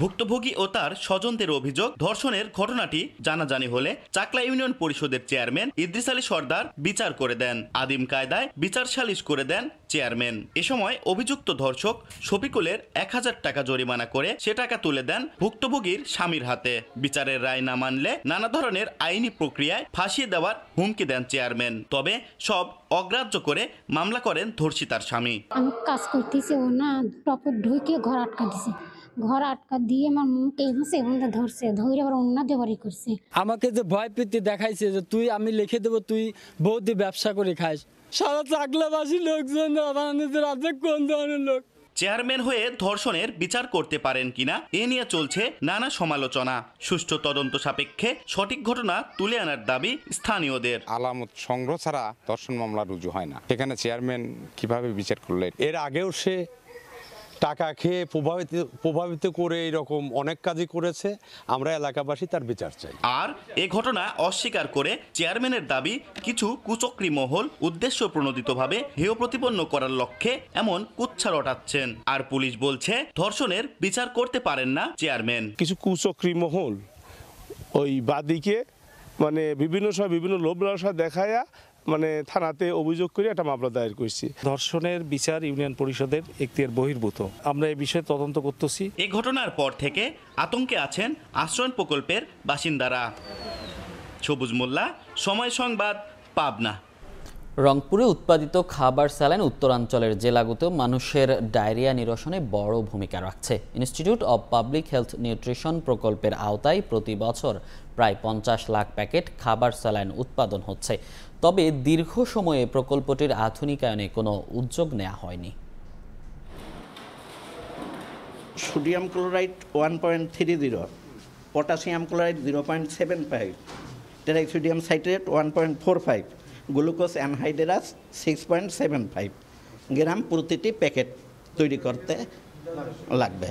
ভুক্তভোগী ও তার স্বজনদের অভিযোগ, ধর্ষণের ঘটনাটি জানাজানি হলে চাকলা ইউনিয়ন পরিষদের চেয়ারম্যান ইদ্রিস আলী সর্দার বিচার করে দেন। আদিম কায়দায় বিচার সালিশ করে দেন চেয়ারম্যান। এ সময় অভিযুক্ত ধর্ষক শফিকুলের এক হাজার টাকা জরিমানা করে সে টাকা তুলে দেন ভুক্তভোগীর স্বামীর হাতে। বিচারের রায় না মানলে নানা ধরনের আইনি প্রক্রিয়ায় ফাঁসিয়ে দেওয়ার হুমকি দেন চেয়ারম্যান। তবে সব অগ্রাহ্য করে মামলা করেন ধর্ষিতার স্বামী। কাজ করতেছি, ও না টপর ঢুকে ঘর আটকা দিছে। ঘর আটকা দিয়ে আমার মুখ এগুছে ধরছে ধরে আবার অন্য দেবারি করছে। আমাকে যে ভয় পেতে দেখাইছে যে তুই আমি লিখে দেবো তুই বৌদি ব্যবসা করে খাস। সারা চাকলাবাসী লোকজন আমাদের রাজ্যে কোন ধরনের লোক? চেয়ারম্যান হয়ে ধর্ষণের বিচার করতে পারেন কিনা এ নিয়ে চলছে নানা সমালোচনা। সুষ্ঠু তদন্ত সাপেক্ষে সঠিক ঘটনা তুলে আনার দাবি স্থানীয়দের। আলামত সংগ্রহ ছাড়া ধর্ষণ মামলা রুজু হয় না। এখানে চেয়ারম্যান কীভাবে বিচার করলেন? এর আগেও সে টাকা খেয়ে প্রভাবিত প্রভাবিত করে এরকম অনেক কাজই করেছে আমরা এলাকাবাসী তার বিচার চাই। আর এ ঘটনা অস্বীকার করে চেয়ারম্যানের দাবি কিছু কুচক্রী মহল উদ্দেশ্য প্রণোদিতভাবে হেয় প্রতিপন্ন করার লক্ষ্যে এমন কুচ্ছা রটাচ্ছেন আর পুলিশ বলছে ধর্ষণের বিচার করতে পারেন না চেয়ারম্যান। কিছু কুচক্রী মহল ওই বাদীকে মানে বিভিন্ন সময় বিভিন্ন লোভ লালসা দেখায়া মানে থানাতে অভিযোগ করে একটা মামলা দায়ের করছি। ধর্ষণের বিচার ইউনিয়ন পরিষদের এখতিয়ার বহির্ভূত। আমরা এই বিষয়ে তদন্ত করতেছি। এ ঘটনার পর থেকে আতঙ্কে আছেন আশ্রয়ণ প্রকল্পের বাসিন্দারা। সবুজ মোল্লা সময় সংবাদ পাবনা। রংপুরে উৎপাদিত খাবার স্যালাইন উত্তরাঞ্চলের জেলাগুলো মানুষের ডায়রিয়া নিরসনে বড় ভূমিকা রাখছে। Institute of public health nutrition প্রকল্পের আওতায় প্রতি বছর প্রায় পঞ্চাশ লাখ প্যাকেট খাবার স্যালাইন উৎপাদন হচ্ছে। তবে দীর্ঘ সময়ে প্রকল্পটির আধুনিকায়নে কোনো উদ্যোগ নেওয়া হয়নি। Sodium chloride one point three zero, potassium chloride zero point seven five, trisodium citrate one point four five, glucose anhydrous six point seven five. Gram প্রতিটি প্যাকেট তৈরি করতে লাগবে।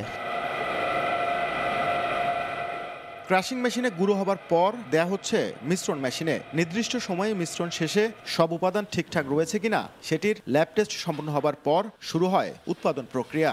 ক্রাশিং মেশিনে গুঁড়ো হবার পর দেয়া হচ্ছে মিশ্রণ মেশিনে। নির্দিষ্ট সময়ে মিশ্রণ শেষে সব উপাদান ঠিকঠাক রয়েছে কিনা সেটির ল্যাব টেস্ট সম্পন্ন হবার পর শুরু হয় উৎপাদন প্রক্রিয়া।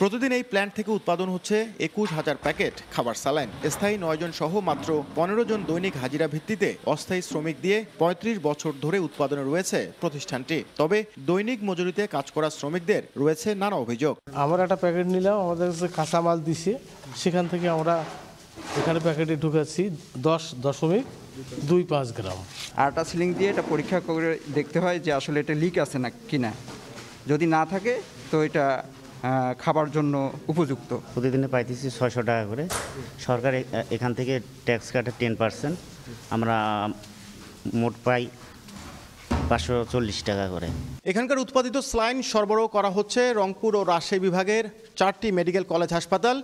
প্রতিদিন এই প্ল্যান্ট থেকে উৎপাদন হচ্ছে একুশ হাজার প্যাকেট খাবার স্যালাইন। স্থায়ী নয়জন সহ মাত্র পনেরো জন দৈনিক হাজিরা ভিত্তিতে অস্থায়ী শ্রমিক দিয়ে পঁয়ত্রিশ বছর ধরে উৎপাদনে রয়েছে প্রতিষ্ঠানটি। তবে দৈনিক মজুরিতে কাজ করা শ্রমিকদের রয়েছে নানা অভিযোগ। আমরা একটা প্যাকেট নিলাম আমাদের কাছে কাঁচামাল দিছে। সেখান থেকে আমরা এখানে প্যাকেটে ঢুকাচ্ছি দশ দশমিক দুই পাঁচ গ্রাম। আটা সিলিং দিয়ে এটা পরীক্ষা করে দেখতে হয় যে আসলে এটা লিক আছে না কিনা। যদি না থাকে তো এটা খাবার জন্য উপযুক্ত। প্রতিদিনে পাইতেছি ছয়শো টাকা করে। সরকার এখান থেকে ট্যাক্স কাটে টেন পার্সেন্ট আমরা মোট পাই পাঁচশো চল্লিশ টাকা করে। এখানকার উৎপাদিত স্লাইন সরবরাহ করা হচ্ছে রংপুর ও রাজশাহী বিভাগের চারটি মেডিকেল কলেজ হাসপাতাল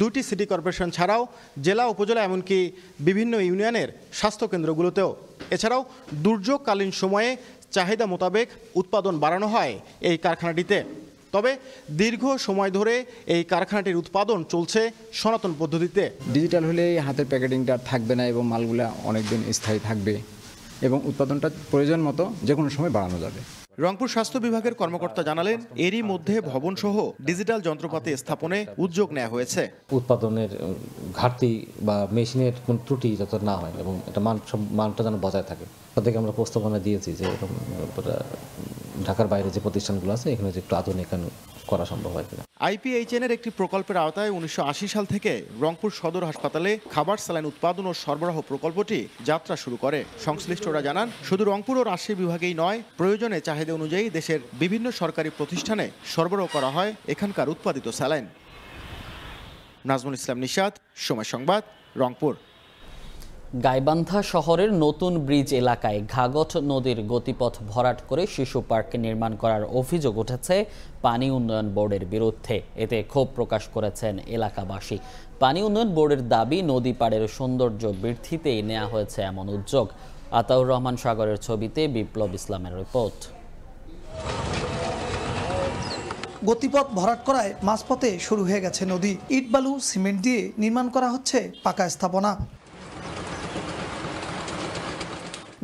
দুটি সিটি কর্পোরেশন ছাড়াও জেলা উপজেলা এমনকি বিভিন্ন ইউনিয়নের স্বাস্থ্যকেন্দ্রগুলোতেও। এছাড়াও দুর্যোগকালীন সময়ে চাহিদা মোতাবেক উৎপাদন বাড়ানো হয় এই কারখানাটিতে। তবে দীর্ঘ সময় ধরে এই কারখানাটির উৎপাদন চলছে সনাতন পদ্ধতিতে। ডিজিটাল হলে এই হাতের প্যাকেটিংটা থাকবে না এবং মালগুলা অনেকদিন স্থায়ী থাকবে এবং উৎপাদনটা প্রয়োজন মতো যে কোনো সময় বাড়ানো যাবে। রংপুর স্বাস্থ্য বিভাগের কর্মকর্তা জানালেন এরই মধ্যে ভবনসহ ডিজিটাল যন্ত্রপাতি স্থাপনে উদ্যোগ নেওয়া হয়েছে। উৎপাদনের ঘাটতি বা মেশিনের কোন ত্রুটি যাতে না হয় এবং এটা মান সব মানটা যেন বজায় থাকে। তাদেরকে আমরা প্রস্তাবনা দিয়েছি যে এরকম ঢাকার বাইরে যে প্রতিষ্ঠানগুলো আছে, এখানে যে একটু আধুনিকায়ন করা সম্ভব হয় কিনা। আইপিএইচএন এর একটি প্রকল্পের আওতায় উনিশশো সাল থেকে রংপুর সদর হাসপাতালে খাবার, স্যালাইন উৎপাদন ও সরবরাহ প্রকল্পটি যাত্রা শুরু করে। সংশ্লিষ্টরা জানান, শুধু রংপুর ও রাজশাহী বিভাগেই নয়, প্রয়োজনে চাহিদা অনুযায়ী দেশের বিভিন্ন সরকারি প্রতিষ্ঠানে সরবরাহ করা হয় এখানকার উৎপাদিত স্যালাইন। নাজমুল ইসলাম নিশাদ সময় সংবাদ, রংপুর। গাইবান্ধা শহরের নতুন ব্রিজ এলাকায় ঘাগট নদীর গতিপথ ভরাট করে শিশু পার্ক নির্মাণ করার অভিযোগ উঠেছে পানি উন্নয়ন বোর্ডের বিরুদ্ধে। এতে ক্ষোভ প্রকাশ করেছেন এলাকাবাসী। পানি উন্নয়ন বোর্ডের দাবি, নদী পাড়ের সৌন্দর্য বৃদ্ধিতেই নেওয়া হয়েছে এমন উদ্যোগ। আতাউর রহমান সাগরের ছবিতে বিপ্লব ইসলামের রিপোর্ট। গতিপথ ভরাট করায় মাঝপথে শুরু হয়ে গেছে নদী। ইট বালু সিমেন্ট দিয়ে নির্মাণ করা হচ্ছে পাকা স্থাপনা।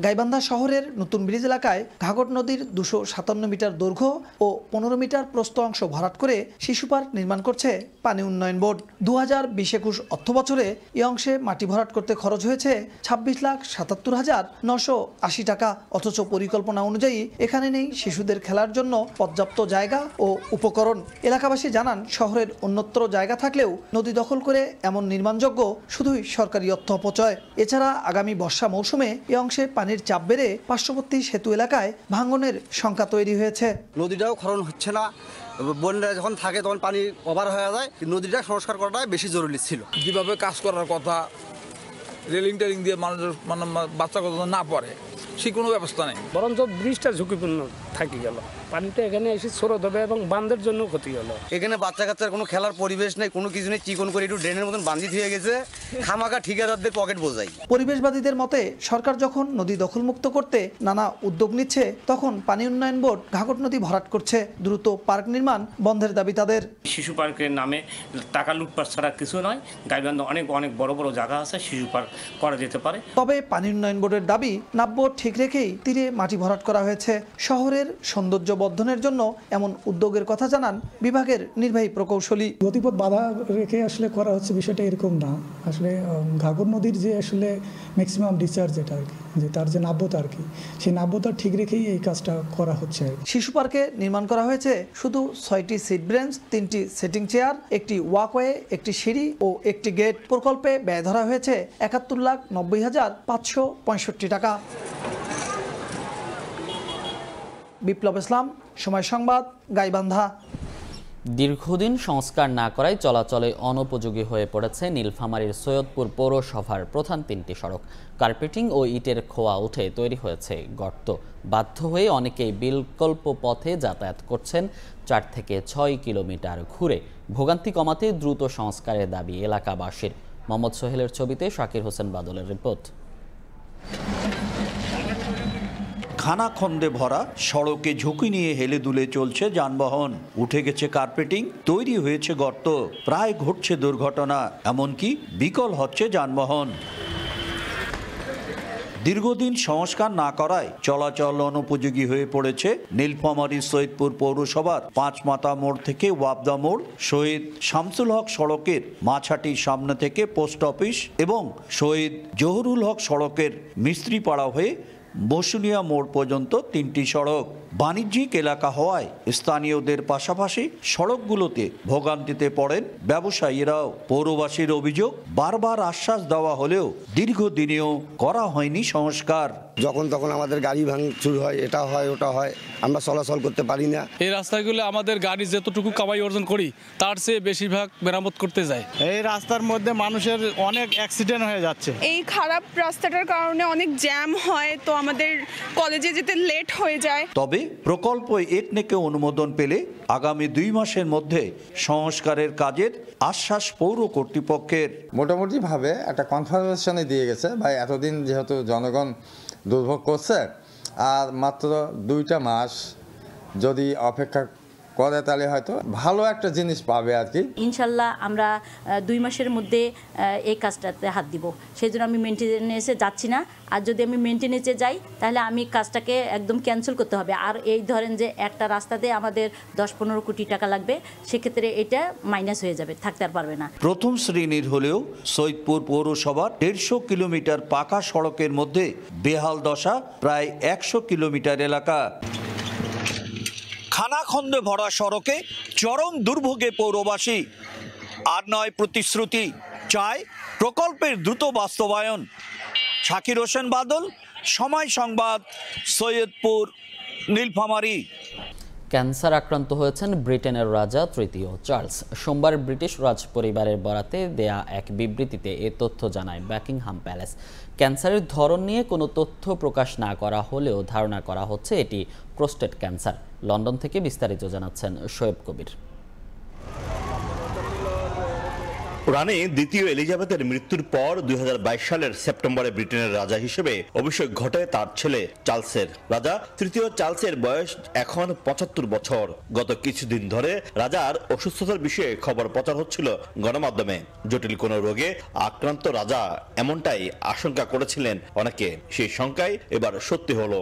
গাইবান্ধা শহরের নতুন ব্রিজ এলাকায় ঘাগট নদীর দুশো সাতান্ন মিটার দৈর্ঘ্য ও পনেরো মিটার প্রস্থ অংশ ভরাট করে শিশু পার্ক নির্মাণ করছে পানি উন্নয়ন বোর্ড। দু হাজার বিশ একুশ অর্থ বছরে এই অংশে মাটি ভরাট করতে খরচ হয়েছে ছাব্বিশ লাখ সাতাত্তর হাজার নশো আশি টাকা। অথচ পরিকল্পনা অনুযায়ী এখানে নেই শিশুদের খেলার জন্য পর্যাপ্ত জায়গা ও উপকরণ। এলাকাবাসী জানান, শহরের অন্যত্র জায়গা থাকলেও নদী দখল করে এমন নির্মাণযোগ্য শুধুই সরকারি অর্থ অপচয়। এছাড়া আগামী বর্ষা মৌসুমে এ অংশে পানির চাপ বেড়ে পার্শ্ববর্তী সেতু এলাকায় ভাঙনের সংখ্যা তৈরি হয়েছে। নদীটাও খরণ হচ্ছে না। বন্যা যখন থাকে তখন পানি ওভার হয়ে যায়। নদীটা সংস্কার করাটাই বেশি জরুরি ছিল। যেভাবে কাজ করার কথা রেলিং টেলিং দিয়ে মানুষের মানে বাচ্চা কথা না পড়ে সে কোনো ব্যবস্থা নেই। বরঞ্চ ব্রিজটা ঝুঁকিপূর্ণ থাকি গেল। পানিটা এখানে এসে স্রোত হবে এবং বান্ধের জন্য ক্ষতি হলো। এখানে বাচ্চা কাচ্চার কোনো খেলার পরিবেশ নেই কোনো কিছু নেই চিকন করে একটু ড্রেনের মতন বান্ধি হয়ে গেছে খামাকা ঠিকাদারদের পকেট বোঝাই। পরিবেশবাদীদের মতে সরকার যখন নদী দখলমুক্ত করতে নানা উদ্যোগ নিচ্ছে তখন পানি উন্নয়ন বোর্ড ঘাগট নদী ভরাট করছে দ্রুত পার্ক নির্মাণ বন্ধের দাবি তাদের। শিশু পার্কের নামে টাকা লুটপাট ছাড়া কিছু নয় গাইবান্ধা অনেক অনেক বড় বড় জায়গা আছে শিশু পার্ক করা যেতে পারে। তবে পানি উন্নয়ন বোর্ডের দাবি নাব্য ঠিক রেখেই তীরে মাটি ভরাট করা হয়েছে শহরের সৌন্দর্য বর্ধনের জন্য এমন উদ্যোগের কথা জানান বিভাগের নির্বাহী প্রকৌশলী। গতিপথ বাধা রেখে আসলে করা হচ্ছে বিষয়টা এরকম না। আসলে ঘাগর নদীর যে আসলে ম্যাক্সিমাম ডিসচার্জ যেটা আর কি যে তার যে নাব্যতা আর কি সেই নাব্যতা ঠিক রেখেই এই কাজটা করা হচ্ছে আর কি। শিশু পার্কে নির্মাণ করা হয়েছে শুধু ছয়টি সিট ব্রেঞ্চ তিনটি সেটিং চেয়ার একটি ওয়াকওয়ে একটি সিঁড়ি ও একটি গেট প্রকল্পে ব্যয় ধরা হয়েছে একাত্তর লাখ নব্বই হাজার পাঁচশো পঁয়ষট্টি টাকা। বিপ্লব ইসলাম, সময় সংবাদ, গাইবান্ধা। দীর্ঘদিন সংস্কার না করায় চলাচলে অনুপযোগী হয়ে পড়েছে নীলফামারীর সৈয়দপুর পৌরসভার প্রধান তিনটি সড়ক। কার্পেটিং ও ইটের খোয়া উঠে তৈরি হয়েছে গর্ত। বাধ্য হয়ে অনেকেই বিকল্প পথে যাতায়াত করছেন চার থেকে ছয় কিলোমিটার ঘুরে। ভোগান্তি কমাতে দ্রুত সংস্কারের দাবি এলাকাবাসীর। মোহাম্মদ সোহেলের ছবিতে শাকির হোসেন বাদলের রিপোর্ট। খানাখন্দে ভরা সড়কে ঝুঁকি নিয়ে হেলে দুলে চলছে যানবাহন। উঠে গেছে কার্পেটিং, তৈরি হয়েছে গর্ত। প্রায় ঘটছে দুর্ঘটনা, এমনকি বিকল হচ্ছে যানবাহন। দীর্ঘদিন সংস্কার না করায় চলাচল অনুপযোগী হয়ে পড়েছে নীলফামারী সৈয়দপুর পৌরসভার পাঁচ মাথা মোড় থেকে ওয়াবদা মোড় শহীদ শামসুল হক সড়কের মাছাটির সামনে থেকে পোস্ট অফিস এবং শহীদ জহুরুল হক সড়কের মিস্ত্রিপাড়া হয়ে বসুনিয়া মোড় পর্যন্ত তিনটি সড়ক। বাণিজ্যিক এলাকা হওয়ায় স্থানীয়দের পাশাপাশি সড়কগুলোতে ভোগান্তিতে পড়েন ব্যবসায়ীরাও। পৌরবাসীর অভিযোগ বারবার আশ্বাস দেওয়া হলেও দীর্ঘদিনেও করা হয়নি সংস্কার। যখন তখন আমাদের গাড়ি ভাঙচুর হয় এটা হয় ওটা হয় আমরা চলাচল করতে পারি না। এই রাস্তাগুলো আমাদের গাড়ি যতটুকু কামাই অর্জন করি তার চেয়ে বেশিরভাগ মেরামত করতে যায়। এই রাস্তার মধ্যে মানুষের অনেক অ্যাক্সিডেন্ট হয়ে যাচ্ছে। এই খারাপ রাস্তাটার কারণে অনেক জ্যাম হয় তো আমাদের কলেজে যেতে লেট হয়ে যায়। তবে প্রকল্প একনেকে অনুমোদন পেলে আগামী দুই মাসের মধ্যে সংস্কারের কাজের আশ্বাস পৌর কর্তৃপক্ষের। মোটামুটিভাবে একটা কনফার্মেশনে দিয়ে গেছে, ভাই এতদিন যেহেতু জনগণ দুর্ভোগ করছে, আর মাত্র দুইটা মাস যদি অপেক্ষা করে তাহলে হয়তো ভালো একটা জিনিস পাবে আর কি। ইনশাল্লাহ আমরা দুই মাসের মধ্যে এই কাজটাতে হাত দিব। সেই জন্য আমি মেনটেনেন্সে যাচ্ছি না। আর যদি আমি মেনটেনেন্সে যাই তাহলে আমি কাজটাকে একদম ক্যান্সেল করতে হবে। আর এই ধরেন যে একটা রাস্তাতে আমাদের দশ পনেরো কোটি টাকা লাগবে সেক্ষেত্রে এটা মাইনাস হয়ে যাবে থাকতে আর পারবে না। প্রথম শ্রেণির হলেও সৈয়দপুর পৌরসভার দেড়শো কিলোমিটার পাকা সড়কের মধ্যে বেহাল দশা প্রায় একশো কিলোমিটার এলাকা। খানাখন্দে ভরা সড়কে চরম দুর্ভোগে পৌরবাসী। আর নয় প্রতিশ্রুতি চায় প্রকল্পের দ্রুত বাস্তবায়ন। শাকির হোসেন বাদল, সময় সংবাদ, সৈয়দপুর, নীলফামারী। ক্যান্সার আক্রান্ত হয়েছেন ব্রিটেনের রাজা তৃতীয় চার্লস। সোমবার ব্রিটিশ রাজ পরিবারের বরাতে দেয়া এক বিবৃতিতে এ তথ্য জানায় ব্যাকিংহাম প্যালেস। ক্যান্সারের ধরন নিয়ে কোনো তথ্য প্রকাশ না করা হলেও ধারণা করা হচ্ছে এটি প্রোস্টেট ক্যান্সার। লন্ডন থেকে বিস্তারিত জানাচ্ছেন শোয়েব কবির। রানী দ্বিতীয় এলিজাবেথের মৃত্যুর পর দুই হাজার বাইশ সালের সেপ্টেম্বরে ব্রিটেনের রাজা হিসেবে অভিষেক ঘটে তার ছেলে চার্লসের। রাজা তৃতীয় চার্লসের বয়স এখন পঁচাত্তর বছর। গত কিছুদিন ধরে রাজার অসুস্থতার বিষয়ে খবর প্রচার হচ্ছিল গণমাধ্যমে। জটিল কোনো রোগে আক্রান্ত রাজা এমনটাই আশঙ্কা করেছিলেন অনেকে। সেই শঙ্কায় এবার সত্যি হলো।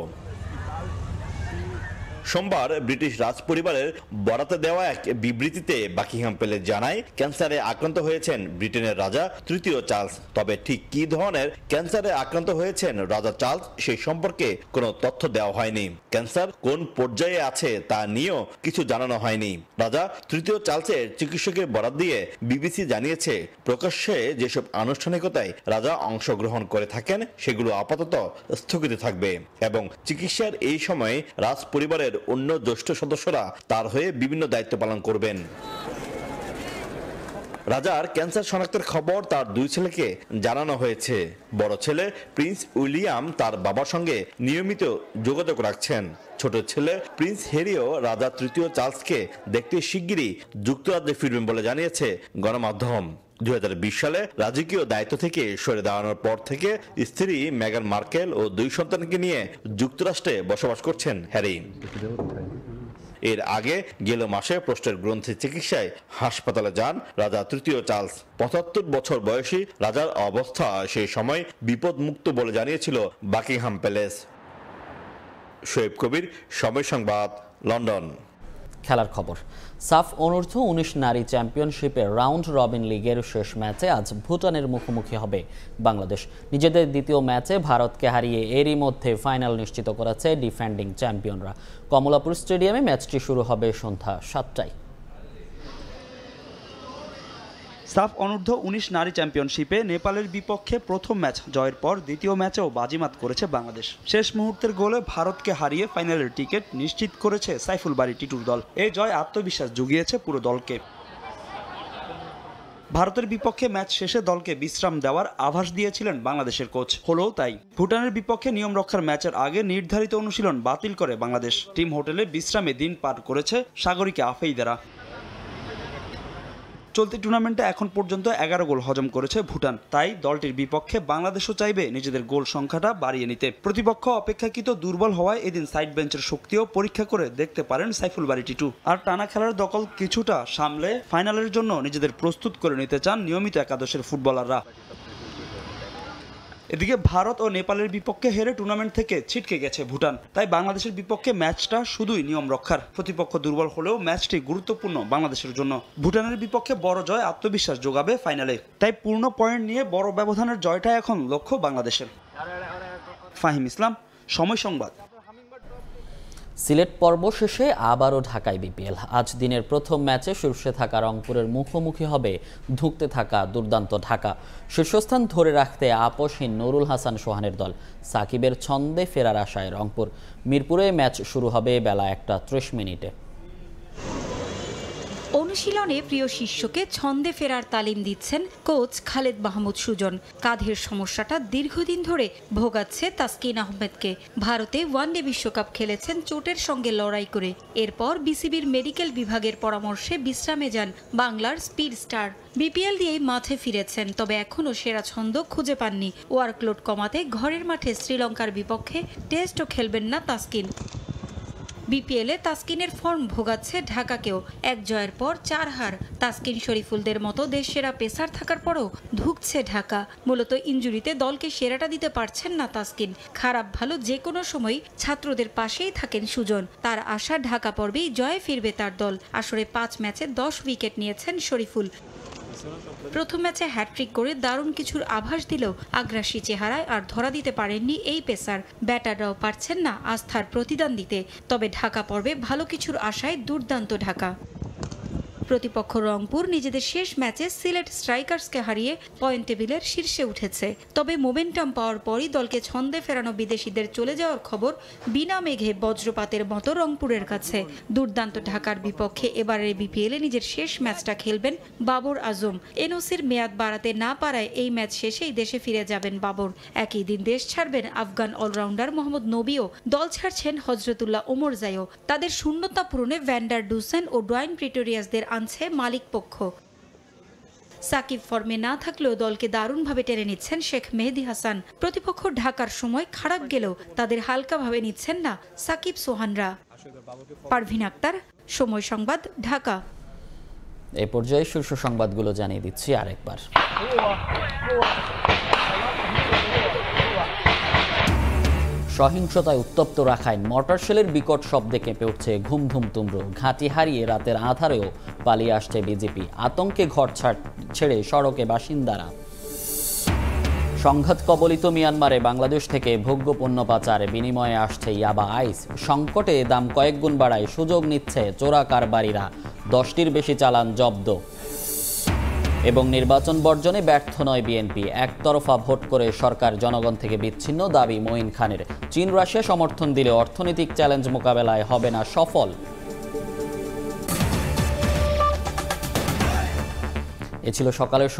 সোমবার ব্রিটিশ রাজ পরিবারের বরাতে দেওয়া এক বিবৃতিতে বাকিংহাম প্যালেস জানায়, ক্যান্সারে আক্রান্ত হয়েছেন ব্রিটেনের রাজা তৃতীয় চার্লস। তবে ঠিক কি ধরনের ক্যান্সারে আক্রান্ত হয়েছেন রাজা চার্লস সেই সম্পর্কে কোনো তথ্য দেওয়া হয়নি। ক্যান্সার কোন পর্যায়ে আছে তা নিয়েও কিছু জানানো হয়নি। রাজা তৃতীয় চার্লসের চিকিৎসকের বরাত দিয়ে বিবিসি জানিয়েছে, প্রকাশ্যে যেসব আনুষ্ঠানিকতায় রাজা অংশগ্রহণ করে থাকেন, সেগুলো আপাতত স্থগিত থাকবে এবং চিকিৎসার এই সময়ে রাজ পরিবারের অন্য জ্যেষ্ঠ সদস্যরা তার হয়ে বিভিন্ন দায়িত্ব পালন করবেন। রাজার ক্যান্সার শনাক্তের খবর তার দুই ছেলেকে জানানো হয়েছে। বড় ছেলে প্রিন্স উইলিয়াম তার বাবার সঙ্গে নিয়মিত যোগাযোগ রাখছেন। ছোট ছেলে প্রিন্স হ্যারিও রাজা তৃতীয় চার্লসকে দেখতে শিগগিরই যুক্তরাজ্যে ফিরবেন বলে জানিয়েছে গণমাধ্যম। দুই হাজার বিশ সালে রাজকীয় দায়িত্ব থেকে সরে দাঁড়ানোর পর থেকে স্ত্রী মেগান মার্কেল ও দুই সন্তানকে নিয়ে যুক্তরাষ্ট্রে বসবাস করছেন হ্যারি। এর আগে গেল মাসে প্রষ্টের গ্রন্থি চিকিৎসায় হাসপাতালে যান রাজা তৃতীয় চার্লস। পঁচাত্তর বছর বয়সী রাজার অবস্থা সেই সময় বিপদমুক্ত বলে জানিয়েছিল বাকিংহাম প্যালেস। শোয়েব কবির, সময় সংবাদ, লন্ডন। খেলার খবর। সাফ অনূর্ধ্ব উনিশ নারী চ্যাম্পিয়নশিপের রাউন্ড রবিন লিগের শেষ ম্যাচে আজ ভুটানের মুখোমুখি হবে বাংলাদেশ। নিজেদের দ্বিতীয় ম্যাচে ভারতকে হারিয়ে এরই মধ্যে ফাইনাল নিশ্চিত করেছে ডিফেন্ডিং চ্যাম্পিয়নরা। কমলাপুর স্টেডিয়ামে ম্যাচটি শুরু হবে সন্ধ্যা সাতটায়। সাফ অনূর্ধ্ব উনিশ নারী চ্যাম্পিয়নশিপে নেপালের বিপক্ষে প্রথম ম্যাচ, জয়ের পর দ্বিতীয় ম্যাচেও বাজিমাত করেছে বাংলাদেশ। শেষ মুহূর্তের গোলে ভারতকে হারিয়ে ফাইনালের টিকিট নিশ্চিত করেছে সাইফুল বাড়ি টিটুর দল। এই জয় আত্মবিশ্বাস জুগিয়েছে পুরো দলকে। ভারতের বিপক্ষে ম্যাচ শেষে দলকে বিশ্রাম দেওয়ার আভাস দিয়েছিলেন বাংলাদেশের কোচ। হলেও তাই, ভুটানের বিপক্ষে নিয়ম রক্ষার ম্যাচের আগে নির্ধারিত অনুশীলন বাতিল করে বাংলাদেশ। টিম হোটেলে বিশ্রামে দিন পার করেছে সাগরিকা আফেইদারা। চলতি টুর্নামেন্টে এখন পর্যন্ত এগারো গোল হজম করেছে ভুটান। তাই দলটির বিপক্ষে বাংলাদেশও চাইবে নিজেদের গোল সংখ্যাটা বাড়িয়ে নিতে। প্রতিপক্ষ অপেক্ষাকৃত দুর্বল হওয়ায় এদিন সাইড বেঞ্চের শক্তিও পরীক্ষা করে দেখতে পারেন সাইফুল বাড়ি টিটু আর টানা খেলার দখল কিছুটা সামলে ফাইনালের জন্য নিজেদের প্রস্তুত করে নিতে চান নিয়মিত একাদশের ফুটবলাররা। এদিকে ভারত ও নেপালের বিপক্ষে হেরে টুর্নামেন্ট থেকে ছিটকে গেছে ভুটান। তাই বাংলাদেশের বিপক্ষে ম্যাচটা শুধুই নিয়ম রক্ষার। প্রতিপক্ষ দুর্বল হলেও ম্যাচটি গুরুত্বপূর্ণ বাংলাদেশের জন্য। ভুটানের বিপক্ষে বড় জয় আত্মবিশ্বাস যোগাবে ফাইনালে। তাই পূর্ণ পয়েন্ট নিয়ে বড় ব্যবধানের জয়টা এখন লক্ষ্য বাংলাদেশের। ফাহিম ইসলাম, সময় সংবাদ। সিলেট পর্ব শেষে আবারও ঢাকায় বিপিএল। আজ দিনের প্রথম ম্যাচে শীর্ষে থাকা রংপুরের মুখোমুখি হবে ধুঁকতে থাকা দুর্দান্ত ঢাকা। শীর্ষস্থান ধরে রাখতে আপসহীন নুরুল হাসান সোহানের দল। সাকিবের ছন্দে ফেরার আশায় রংপুর। মিরপুরে ম্যাচ শুরু হবে বেলা একটা ত্রিশ মিনিটে। অনুশীলনে প্রিয় শিষ্যকে ছন্দে ফেরার তালিম দিচ্ছেন কোচ খালেদ মাহমুদ সুজন। কাঁধের সমস্যাটা দীর্ঘদিন ধরে ভোগাচ্ছে তাসকিন আহমেদকে। ভারতে ওয়ানডে বিশ্বকাপ খেলেছেন চোটের সঙ্গে লড়াই করে। এরপর বিসিবির মেডিকেল বিভাগের পরামর্শে বিশ্রামে যান বাংলার স্পিড স্টার। বিপিএল দিয়েই মাঠে ফিরেছেন, তবে এখনও সেরা ছন্দ খুঁজে পাননি। ওয়ার্কলোড কমাতে ঘরের মাঠে শ্রীলঙ্কার বিপক্ষে টেস্টও খেলবেন না তাসকিন। বিপিএলে তাসকিনের ফর্ম ভোগাচ্ছে ঢাকাকেও। এক জয়ের পর চার হার। তাসকিন শরীফুলদের মতো দেশ সেরা পেসার থাকার পরও ধুকছে ঢাকা। মূলত ইঞ্জুরিতে দলকে সেরাটা দিতে পারছেন না তাসকিন। খারাপ ভালো যে কোনো সময় ছাত্রদের পাশেই থাকেন সুজন। তার আশা ঢাকা পর্বেই জয়ে ফিরবে তার দল। আসরে পাঁচ ম্যাচে দশ উইকেট নিয়েছেন শরীফুল। প্রথম ম্যাচে হ্যাট্রিক করে দারুণ কিছুর আভাস দিলেও আগ্রাসী চেহারায় আর ধরা দিতে পারেননি এই পেসার। ব্যাটাররাও পারছেন না আস্থার প্রতিদান দিতে। তবে ঢাকা পর্বে ভালো কিছুর আশায় দুর্দান্ত ঢাকা। প্রতিপক্ষ রংপুর নিজেদের শেষ ম্যাচে সিলেট স্ট্রাইকার্সকে হারিয়ে পয়েন্ট টেবিলের শীর্ষে উঠেছে। তবে মোমেন্টাম পাওয়ার পরই দলকে ছন্দে ফেরানো বিদেশিদের চলে যাওয়ার খবর বিনা মেঘে বজ্রপাতের মতো রংপুরের কাছে। দুর্দান্ত ঢাকার বিপক্ষে এবারের বিপিএলে নিজের শেষ ম্যাচটা খেলবেন বাবর আজম। এনওসির মেয়াদ বাড়াতে না পারায় এই ম্যাচ শেষেই দেশে ফিরে যাবেন বাবর। একই দিন দেশ ছাড়বেন আফগান অলরাউন্ডার মোহাম্মদ নবীও। দল ছাড়ছেন হজরতুল্লাহ ওমর জাইও। তাদের শূন্যতা পূরণে ভ্যান্ডার ডুসেন ও ডোয়াইন প্রিটোরিয়াসদের আনছে মালিক পক্ষ। সাকিব ফর্মে না থাকলেও দলকে দারুণভাবে টেনে নিচ্ছেন শেখ মেহেদি হাসান। প্রতিপক্ষ ঢাকার সময় খারাপ গেলেও তাদের হালকাভাবে নিচ্ছেন না সাকিব সোহানরা। পারভিন আক্তার সময় সংবাদ ঢাকা। এ পর্যায়ে শীর্ষ সংবাদগুলো জানিয়ে দিচ্ছি আরেকবার। সহিংসতায় উত্তপ্ত রাখায় মর্টার শেলের বিকট শব্দে কেঁপে উঠছে ঘুম তুমড়ো। ঘাঁটি হারিয়ে রাতের আধারেও পালিয়ে আসছে বিজেপি। আতঙ্কে ঘর ছেড়ে সড়কে বাসিন্দারা। সংঘাত কবলিত মিয়ানমারে বাংলাদেশ থেকে ভোগ্য পণ্য পাচার। বিনিময়ে আসছে ইয়াবা আইস। সংকটে দাম কয়েক গুণ বাড়ায় সুযোগ নিচ্ছে চোরা কারবারিরা দশটির বেশি চালান জব্দ। এবং নির্বাচন বর্জনে ব্যর্থ নয় বিএনপি। একতরফা ভোট করে সরকার জনগণ থেকে বিচ্ছিন্ন দাবি মঈন খানের। চীন রাশিয়া সমর্থন দিলে অর্থনৈতিক চ্যালেঞ্জ মোকাবেলায় হবে না সফল। এ ছিল সকালের